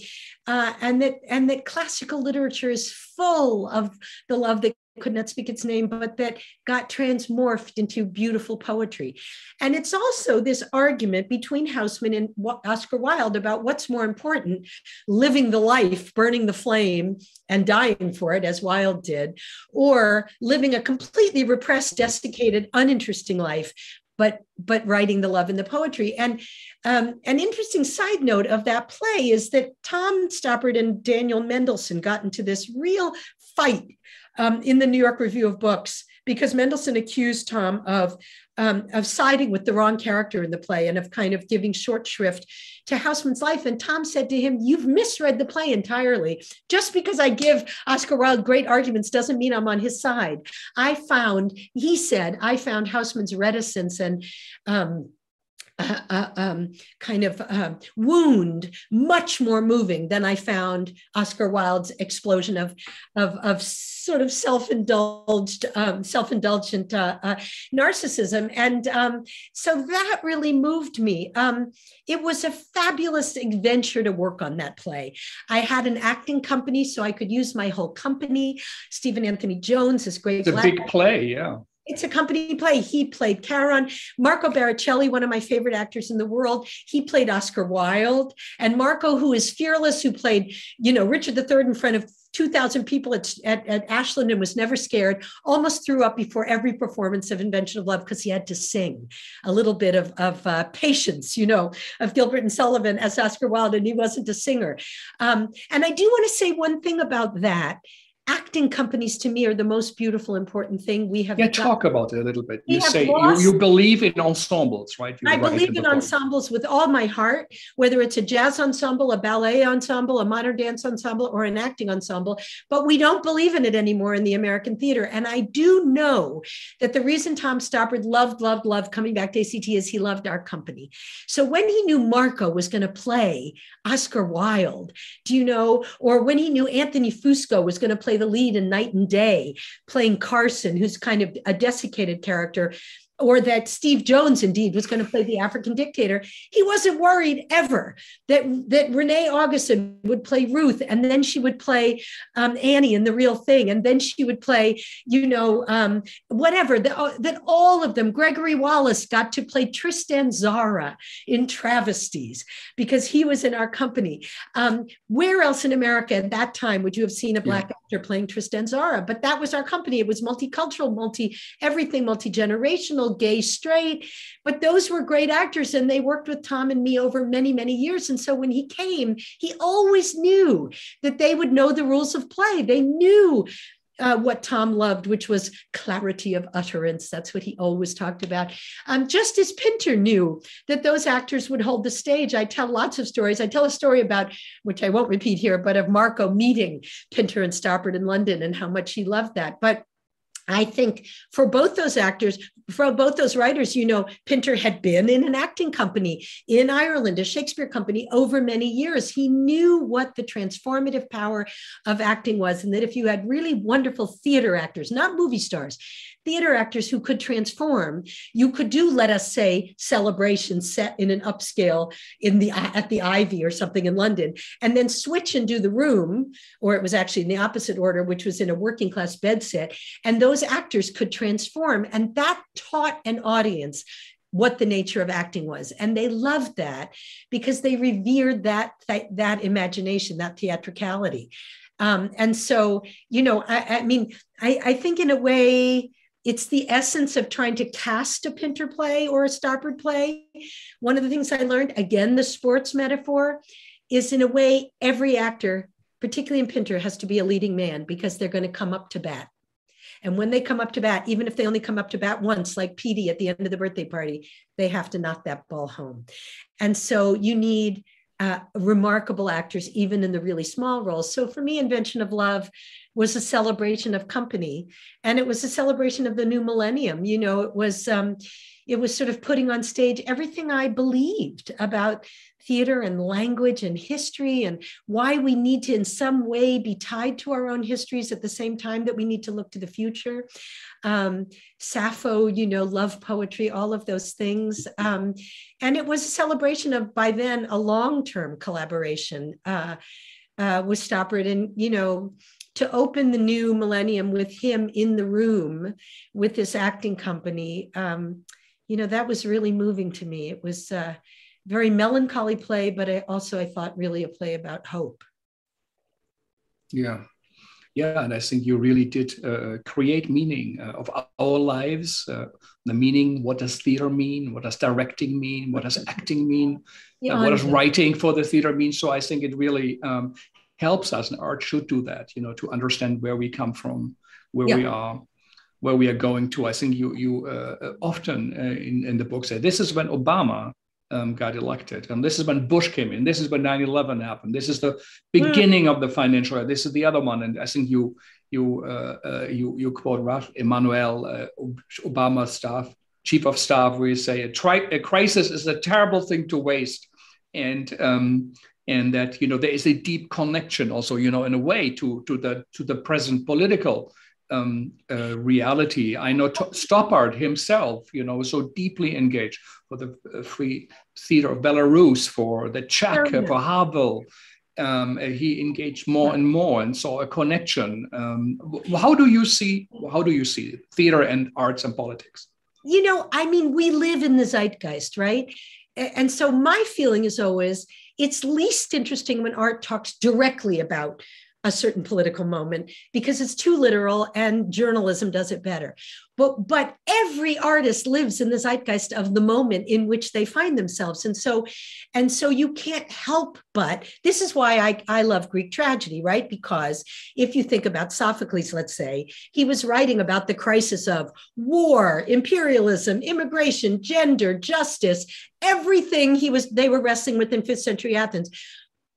uh, and that and that classical literature is full of the love that could not speak its name, but that got transmorphed into beautiful poetry. And it's also this argument between Housman and Oscar Wilde about what's more important living the life, burning the flame, and dying for it, as Wilde did, or living a completely repressed, desiccated, uninteresting life, but but writing the love and the poetry. And um, an interesting side note of that play is that Tom Stoppard and Daniel Mendelsohn got into this real fight um, in the New York Review of Books because Mendelsohn accused Tom of um, of siding with the wrong character in the play and of kind of giving short shrift to Housman's life. And Tom said to him, You've misread the play entirely. Just because I give Oscar Wilde great arguments doesn't mean I'm on his side. I found, he said, I found Housman's reticence and um, uh, uh, um, kind of uh, wound much more moving than I found Oscar Wilde's explosion of, of, of sort of self-indulged, um, self-indulgent uh, uh, narcissism. And um, so that really moved me. Um, it was a fabulous adventure to work on that play. I had an acting company, so I could use my whole company. Steven Anthony Jones, is great. It's a big play, yeah it's a company play. He played Charon. Marco Barricelli, one of my favorite actors in the world, he played Oscar Wilde. And Marco, who is fearless, who played, you know, Richard III in front of 2,000 people at, at, at, Ashland and was never scared, almost threw up before every performance of Invention of Love because he had to sing a little bit of, of uh, patience, you know, of Gilbert and Sullivan as Oscar Wilde, and he wasn't a singer. Um, and I do want to say one thing about that acting companies to me are the most beautiful important thing. We have yeah talk about it a little bit. You say lost, you, you, believe in ensembles right? You i believe in, in ensembles with all my heart whether it's a jazz ensemble a ballet ensemble a modern dance ensemble or an acting ensemble. But we don't believe in it anymore in the american theater. And i do know that the reason tom stoppard loved loved loved coming back to act is he loved our company. So when he knew marco was going to play oscar wilde do you know? Or when he knew anthony fusco was going to play the lead in Night and Day, playing Carson, who's kind of a desiccated character or that Steve Jones indeed was going to play the African dictator, he wasn't worried ever that that René Augesen would play Ruth, and then she would play um, Annie in The Real Thing, and then she would play, you know, um, whatever. That, uh, that all of them, Gregory Wallace got to play Tristan Tzara in Travesties because he was in our company. Um, where else in America at that time would you have seen a black yeah. actor playing Tristan Tzara? But that was our company. It was multicultural, multi everything, multi generational gay, straight, but those were great actors and they worked with Tom and me over many, many years. And so when he came, he always knew that they would know the rules of play. They knew uh, what Tom loved, which was clarity of utterance. That's what he always talked about. Um, just as Pinter knew that those actors would hold the stage. I tell lots of stories. I tell a story about, which I won't repeat here, but of Marco meeting Pinter and Stoppard in London and how much he loved that. But I think for both those actors, for both those writers, you know, Pinter had been in an acting company in Ireland, a Shakespeare company over many years. He knew what the transformative power of acting was, and that if you had really wonderful theater actors, not movie stars, theater actors who could transform. You could do, let us say, celebration set in an upscale in the at the Ivy or something in London, and then switch and do the room, or it was actually in the opposite order, which was in a working class bed set, and those actors could transform, and that taught an audience what the nature of acting was and they loved that because they revered that that, that imagination that theatricality um, and so you know i, I mean I, I think in a way it's the essence of trying to cast a Pinter play or a Stoppard play. One of the things I learned, again, the sports metaphor, is in a way, every actor, particularly in Pinter, has to be a leading man because they're going to come up to bat. And when they come up to bat, even if they only come up to bat once, like Petey at the end of the birthday party, they have to knock that ball home. And so you need uh, remarkable actors, even in the really small roles. So for me, Invention of Love was a celebration of company, and it was a celebration of the new millennium. You know, it was um, it was sort of putting on stage everything I believed about theater and language and history and why we need to in some way be tied to our own histories at the same time that we need to look to the future. Um, sappho you know love poetry all of those things. Um, and it was a celebration of by then a long-term collaboration uh, uh, with stoppard. And you know to open the new millennium with him in the room with this acting company um, you know that was really moving to me it was a very melancholy play, but I also I thought really a play about hope. Yeah. yeah, and I think you really did uh, create meaning uh, of our lives. Uh, the meaning, what does theater mean? What does directing mean? What does acting mean? Yeah, uh, what does writing for the theater mean? So I think it really um, helps us, and art should do that. You know, to understand where we come from, where yeah. we are, where we are going to. I think you you uh, often uh, in in the book say this is when Obama um, got elected. And this is when Bush came in. This is when 9/11 happened. This is the beginning mm. of the financial. This is the other one. And I think you you uh, uh, you you quote Ralph Emanuel, uh, Obama staff chief of staff, where you say a, tri- a crisis is a terrible thing to waste, and um, and that you know there is a deep connection also you know in a way to to the to the present political um, uh, reality. I know T- Stoppard himself, you know, was so deeply engaged for the uh, Free Theater of Belarus, for the Czech, oh, for Havel. Um, he engaged more and more and saw a connection. Um, how do you see? How do you see theater and arts and politics? You know, I mean, we live in the zeitgeist, right? And so my feeling is always it's least interesting when art talks directly about a certain political moment because it's too literal and journalism does it better. But but every artist lives in the zeitgeist of the moment in which they find themselves. And so and so you can't help but this is why I, I love greek tragedy right? Because if you think about sophocles let's say he was writing about the crisis of war imperialism immigration gender justice everything he was they were wrestling with in fifth century athens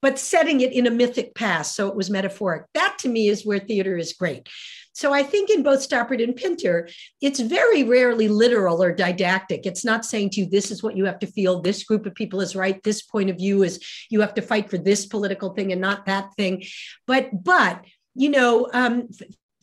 but setting it in a mythic past. So it was metaphoric. That to me is where theater is great. So I think in both Stoppard and Pinter, it's very rarely literal or didactic. It's not saying to you, this is what you have to feel. This group of people is right. This point of view is you have to fight for this political thing and not that thing. But, but, you know, um,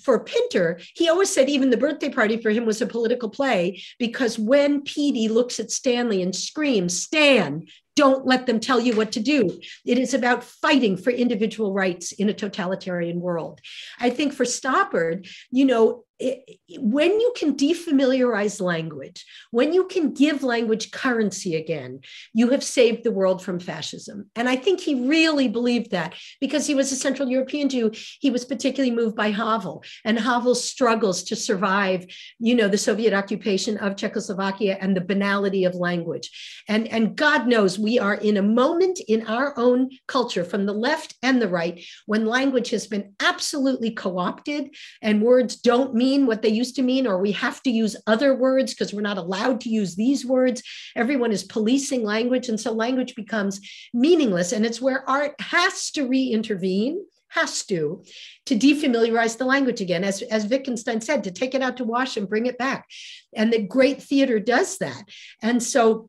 for Pinter, he always said even the birthday party for him was a political play because when Petey looks at Stanley and screams, Stan, don't let them tell you what to do. It is about fighting for individual rights in a totalitarian world. I think for Stoppard, you know, it, when you can defamiliarize language, when you can give language currency again, you have saved the world from fascism. And I think he really believed that because he was a Central European Jew. He was particularly moved by Havel and Havel's struggles to survive, you know, the Soviet occupation of Czechoslovakia and the banality of language. And, and God knows we are in a moment in our own culture from the left and the right when language has been absolutely co opted and words don't mean mean what they used to mean, or we have to use other words because we're not allowed to use these words. Everyone is policing language. And so language becomes meaningless. And it's where art has to re-intervene has to to defamiliarize the language again as, as wittgenstein said to take it out to wash and bring it back and the great theater does that and so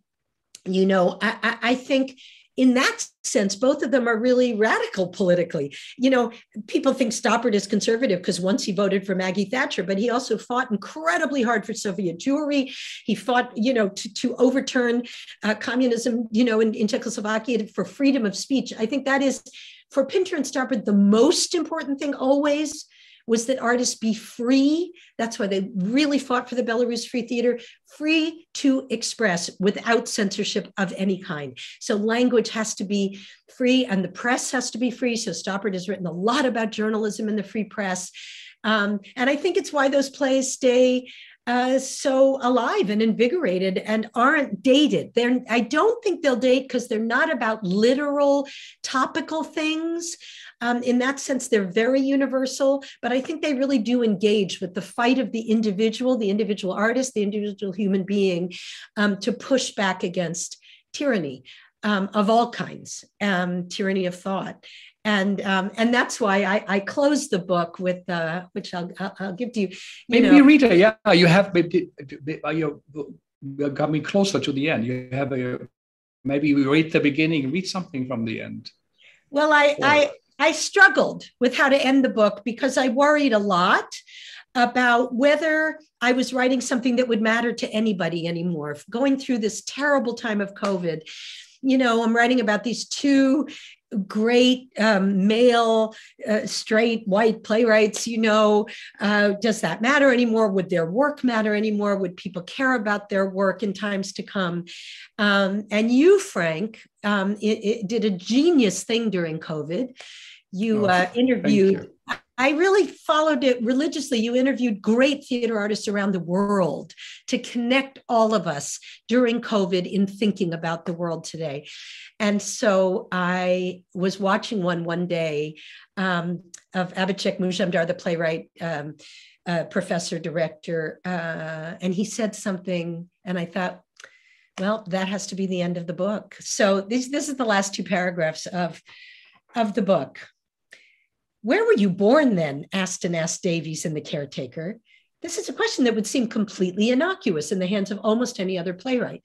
you know i, I think in that sense, both of them are really radical politically. You know, people think Stoppard is conservative because once he voted for Maggie Thatcher, but he also fought incredibly hard for Soviet Jewry. He fought, you know, to, to overturn uh, communism, you know, in, in Czechoslovakia for freedom of speech. I think that is, for Pinter and Stoppard, the most important thing always was that artists be free. That's why they really fought for the Belarus Free Theater, free to express without censorship of any kind. So language has to be free and the press has to be free. So Stoppard has written a lot about journalism and the free press. Um, and I think it's why those plays stay uh, so alive and invigorated and aren't dated. They're, I don't think they'll date because they're not about literal topical things. Um, in that sense, they're very universal, but I think they really do engage with the fight of the individual, the individual artist, the individual human being um, to push back against tyranny. Um, of all kinds, um, tyranny of thought, and um, and that's why I, I close the book with uh, which I'll, I'll give to you. you maybe know. read it. Yeah, you have you got me closer to the end. You have a maybe we read the beginning, read something from the end. Well, I or, I I struggled with how to end the book because I worried a lot about whether I was writing something that would matter to anybody anymore. Going through this terrible time of COVID, you know, I'm writing about these two great um, male, uh, straight, white playwrights, you know, uh, does that matter anymore? Would their work matter anymore? Would people care about their work in times to come? Um, and you, Frank, um, it, it did a genius thing during COVID. You oh, uh, interviewed. I really followed it religiously. You interviewed great theater artists around the world to connect all of us during COVID in thinking about the world today. And so I was watching one one day um, of Abhishek Majumdar, the playwright, um, uh, professor, director, uh, and he said something, and I thought, well, that has to be the end of the book. So this, this is the last two paragraphs of, of the book. Where were you born then? Aston asked Davies and the caretaker. This is a question that would seem completely innocuous in the hands of almost any other playwright,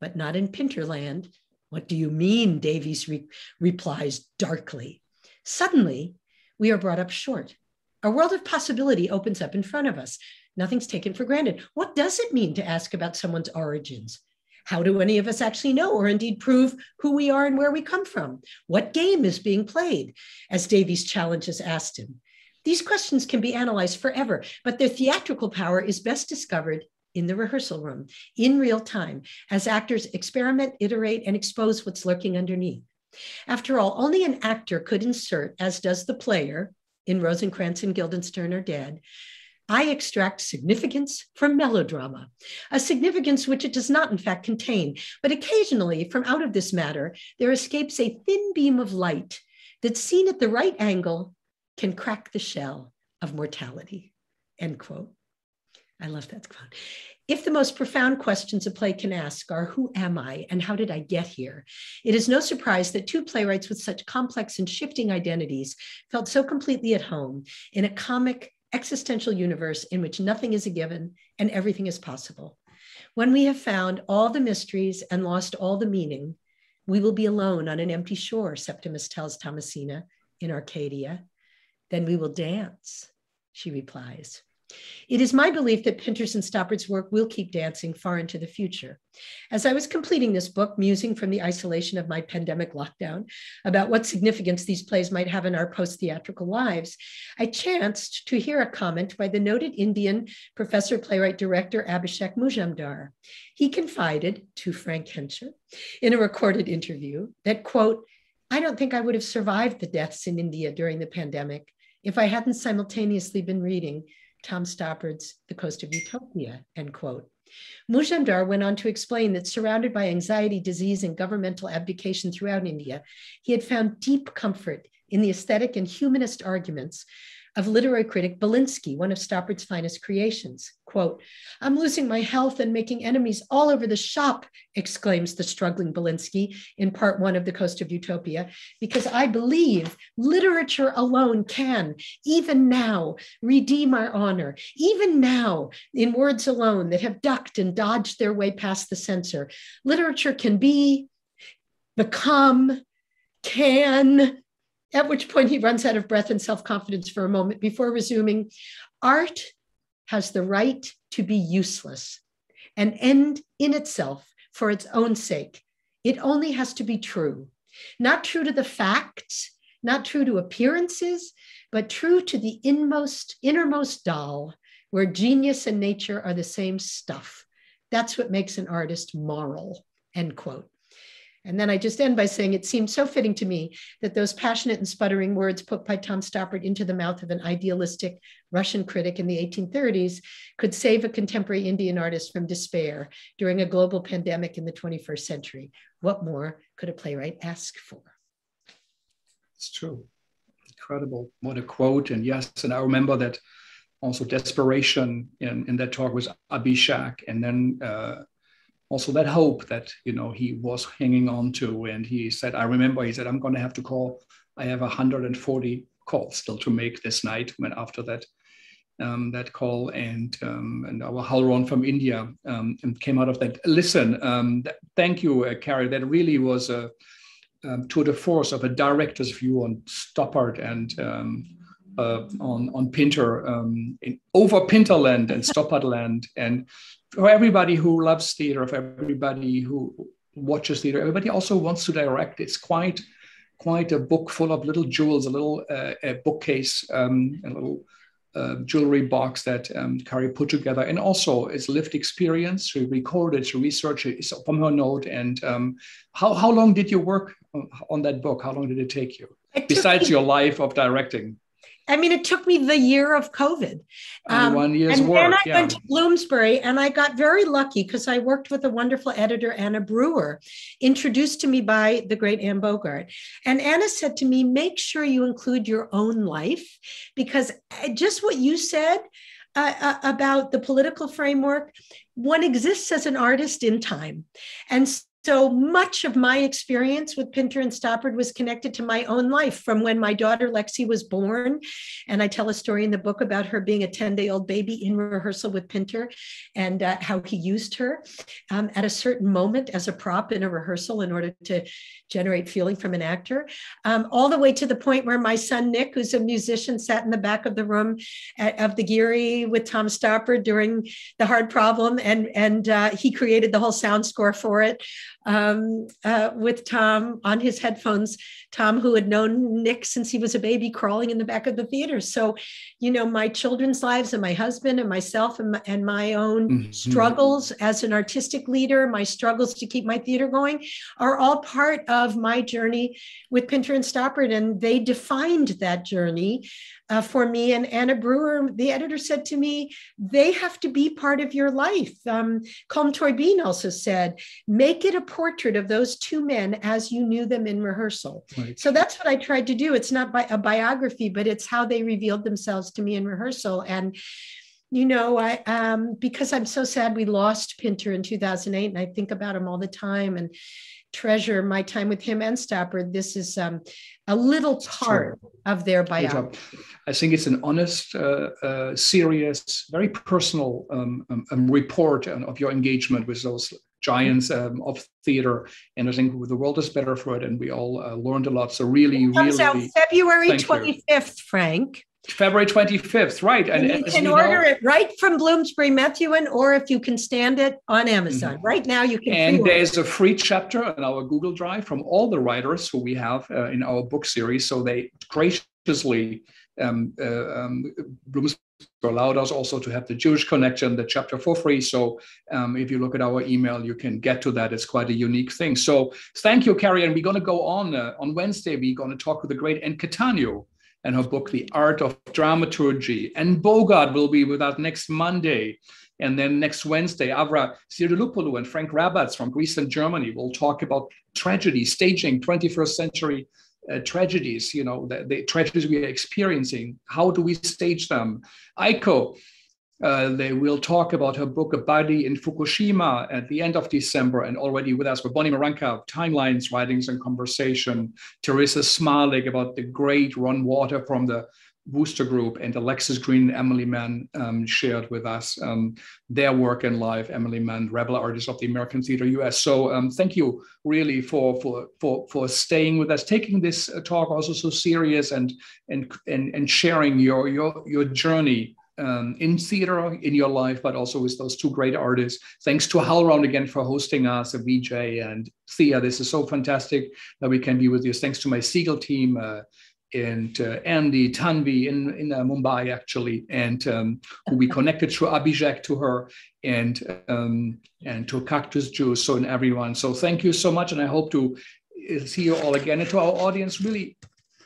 but not in Pinterland. What do you mean? Davies re- replies darkly. Suddenly, we are brought up short. A world of possibility opens up in front of us. Nothing's taken for granted. What does it mean to ask about someone's origins? How do any of us actually know or indeed prove who we are and where we come from? What game is being played? As Davies challenges asked him. These questions can be analyzed forever, but their theatrical power is best discovered in the rehearsal room in real time as actors experiment, iterate, and expose what's lurking underneath. After all, only an actor could insert, as does the player in Rosencrantz and Guildenstern are dead, I extract significance from melodrama, a significance which it does not, in fact, contain. But occasionally, from out of this matter, there escapes a thin beam of light that, seen at the right angle, can crack the shell of mortality. End quote. I love that quote. If the most profound questions a play can ask are Who am I and how did I get here? It is no surprise that two playwrights with such complex and shifting identities felt so completely at home in a comic existential universe in which nothing is a given and everything is possible. When we have found all the mysteries and lost all the meaning, we will be alone on an empty shore, Septimus tells Thomasina in Arcadia. Then we will dance, she replies. It is my belief that Pinter's and Stoppard's work will keep dancing far into the future. As I was completing this book, musing from the isolation of my pandemic lockdown about what significance these plays might have in our post theatrical lives, I chanced to hear a comment by the noted Indian professor, playwright, director Abhishek Majumdar. He confided to Frank Hentschker in a recorded interview that, quote, I don't think I would have survived the deaths in India during the pandemic if I hadn't simultaneously been reading Tom Stoppard's The Coast of Utopia, end quote. Majumdar went on to explain that surrounded by anxiety, disease, and governmental abdication throughout India, he had found deep comfort in the aesthetic and humanist arguments of literary critic Belinsky, one of Stoppard's finest creations. Quote, I'm losing my health and making enemies all over the shop, exclaims the struggling Belinsky in part one of The Coast of Utopia, because I believe literature alone can, even now, redeem our honor. Even now, in words alone that have ducked and dodged their way past the censor, literature can be, become, can, at which point he runs out of breath and self confidence for a moment before resuming art has the right to be useless, an end in itself for its own sake. It only has to be true, not true to the facts, not true to appearances, but true to the inmost, innermost doll, where genius and nature are the same stuff. That's what makes an artist moral, end quote. And then I just end by saying it seemed so fitting to me that those passionate and sputtering words put by Tom Stoppard into the mouth of an idealistic Russian critic in the 1830s could save a contemporary Indian artist from despair during a global pandemic in the 21st century. What more could a playwright ask for? It's true. Incredible. What a quote. And yes, and I remember that also desperation in, in that talk was Abhishek. And then uh, also that hope that you know he was hanging on to and he said i remember he said i'm going to have to call i have 140 calls still to make this night when after that um, that call and um, and our HowlRound from India um, and came out of that. Listen, um, th- thank you, uh, Carey. That really was a um, tour de force of a director's view on Stoppard and um, uh, on on Pinter in, over Pinterland and Stoppardland and for everybody who loves theater, for everybody who watches theater, everybody also wants to direct. It's quite quite a book full of little jewels, a little uh, a bookcase, um, a little uh, jewelry box that um, Carey put together, and also it's lived experience. She recorded, she researched it from her note. And um, how how long did you work on that book? How long did it take you? It Besides your life of directing I mean, it took me the year of COVID. Um, one year's and work, then I yeah. went to Bloomsbury and I got very lucky because I worked with a wonderful editor, Anna Brewer, introduced to me by the great Anne Bogart. And Anna said to me, make sure you include your own life because uh, just what you said uh, uh, about the political framework, one exists as an artist in time. And so much of my experience with Pinter and Stoppard was connected to my own life from when my daughter Lexi was born. And I tell a story in the book about her being a 10 day old baby in rehearsal with Pinter and uh, how he used her um, at a certain moment as a prop in a rehearsal in order to generate feeling from an actor. Um, all the way to the point where my son Nick, who's a musician, sat in the back of the room at, of the Geary with Tom Stoppard during the hard problem. And, and uh, he created the whole sound score for it um, uh, with Tom on his headphones. Tom, who had known Nick since he was a baby, crawling in the back of the theater. So, you know, my children's lives and my husband and myself and my, and my own mm-hmm. struggles as an artistic leader, my struggles to keep my theater going, are all part of my journey with Pinter and Stoppard, and they defined that journey uh, for me. And Anna Brewer, the editor, said to me, they have to be part of your life. Um, Colm Tóibín also said, make it a portrait of those two men as you knew them in rehearsal. Right. So that's what I tried to do. It's not by a biography, but it's how they revealed themselves to me in rehearsal. And you know, I um, because I'm so sad we lost Pinter in 2008, and I think about him all the time and treasure my time with him and Stoppard. This is um, a little part sure. of their biography. I think it's an honest, uh, uh, serious, very personal um, um, um report of your engagement with those giants um, of theater. And I think the world is better for it, and we all uh, learned a lot. So really, it comes really, out February twenty fifth, Frank. February 25th, right. And, and you can order know, it right from Bloomsbury Methuen, or if you can stand it on Amazon. Mm-hmm. Right now, you can. And there's a free chapter on our Google Drive from all the writers who we have uh, in our book series. So they graciously, um, uh, um, Bloomsbury allowed us also to have the Jewish connection, the chapter for free. So um, if you look at our email, you can get to that. It's quite a unique thing. So thank you, Carey. And we're going to go on uh, on Wednesday. We're going to talk with the great Anne Cattaneo and her book, The Art of Dramaturgy. Anne Bogart will be with us next Monday. And then next Wednesday, Avra Sidiropoulou and Frank Raddatz from Greece and Germany will talk about tragedy, staging 21st century uh, tragedies, you know, the, the, tragedies we are experiencing. How do we stage them? Eiko uh, they will talk about her book, A Body in Fukushima, at the end of December, and already with us, with Bonnie Marranca, Timelines, Writings and Conversation, Theresa Smalec about the great Ron Vawter from the Wooster Group, and Alexis Greene and Emily Mann um, shared with us um, their work in life. Emily Mann, Rebel Artist of the American Theater US. So um, thank you really for, for, for, for staying with us, taking this uh, talk also so serious and, and, and, and sharing your, your, your journey um, in theater in your life, but also with those two great artists. Thanks to HowlRound again for hosting us, VJ and Thea. This is so fantastic that we can be with you. Thanks to my Segal team. Uh, and uh, Andy Tanvi in, in uh, Mumbai, actually, and um, who we connected through Abhishek to her and um, and to Cactus Juice, so and everyone. So thank you so much, and I hope to uh, see you all again. And to our audience, really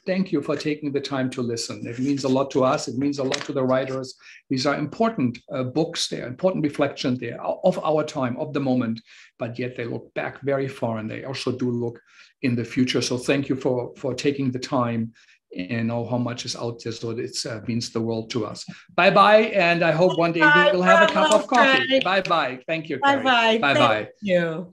thank you for taking the time to listen. It means a lot to us. It means a lot to the writers. These are important uh, books. They're important reflections. They are of our time, of the moment, but yet they look back very far and they also do look in the future. So thank you for, for taking the time and know how much is out there. So it uh, means the world to us. Bye bye. And I hope one day we will have a cup of coffee. Bye bye. Thank you. Bye bye. Bye bye. Thank you.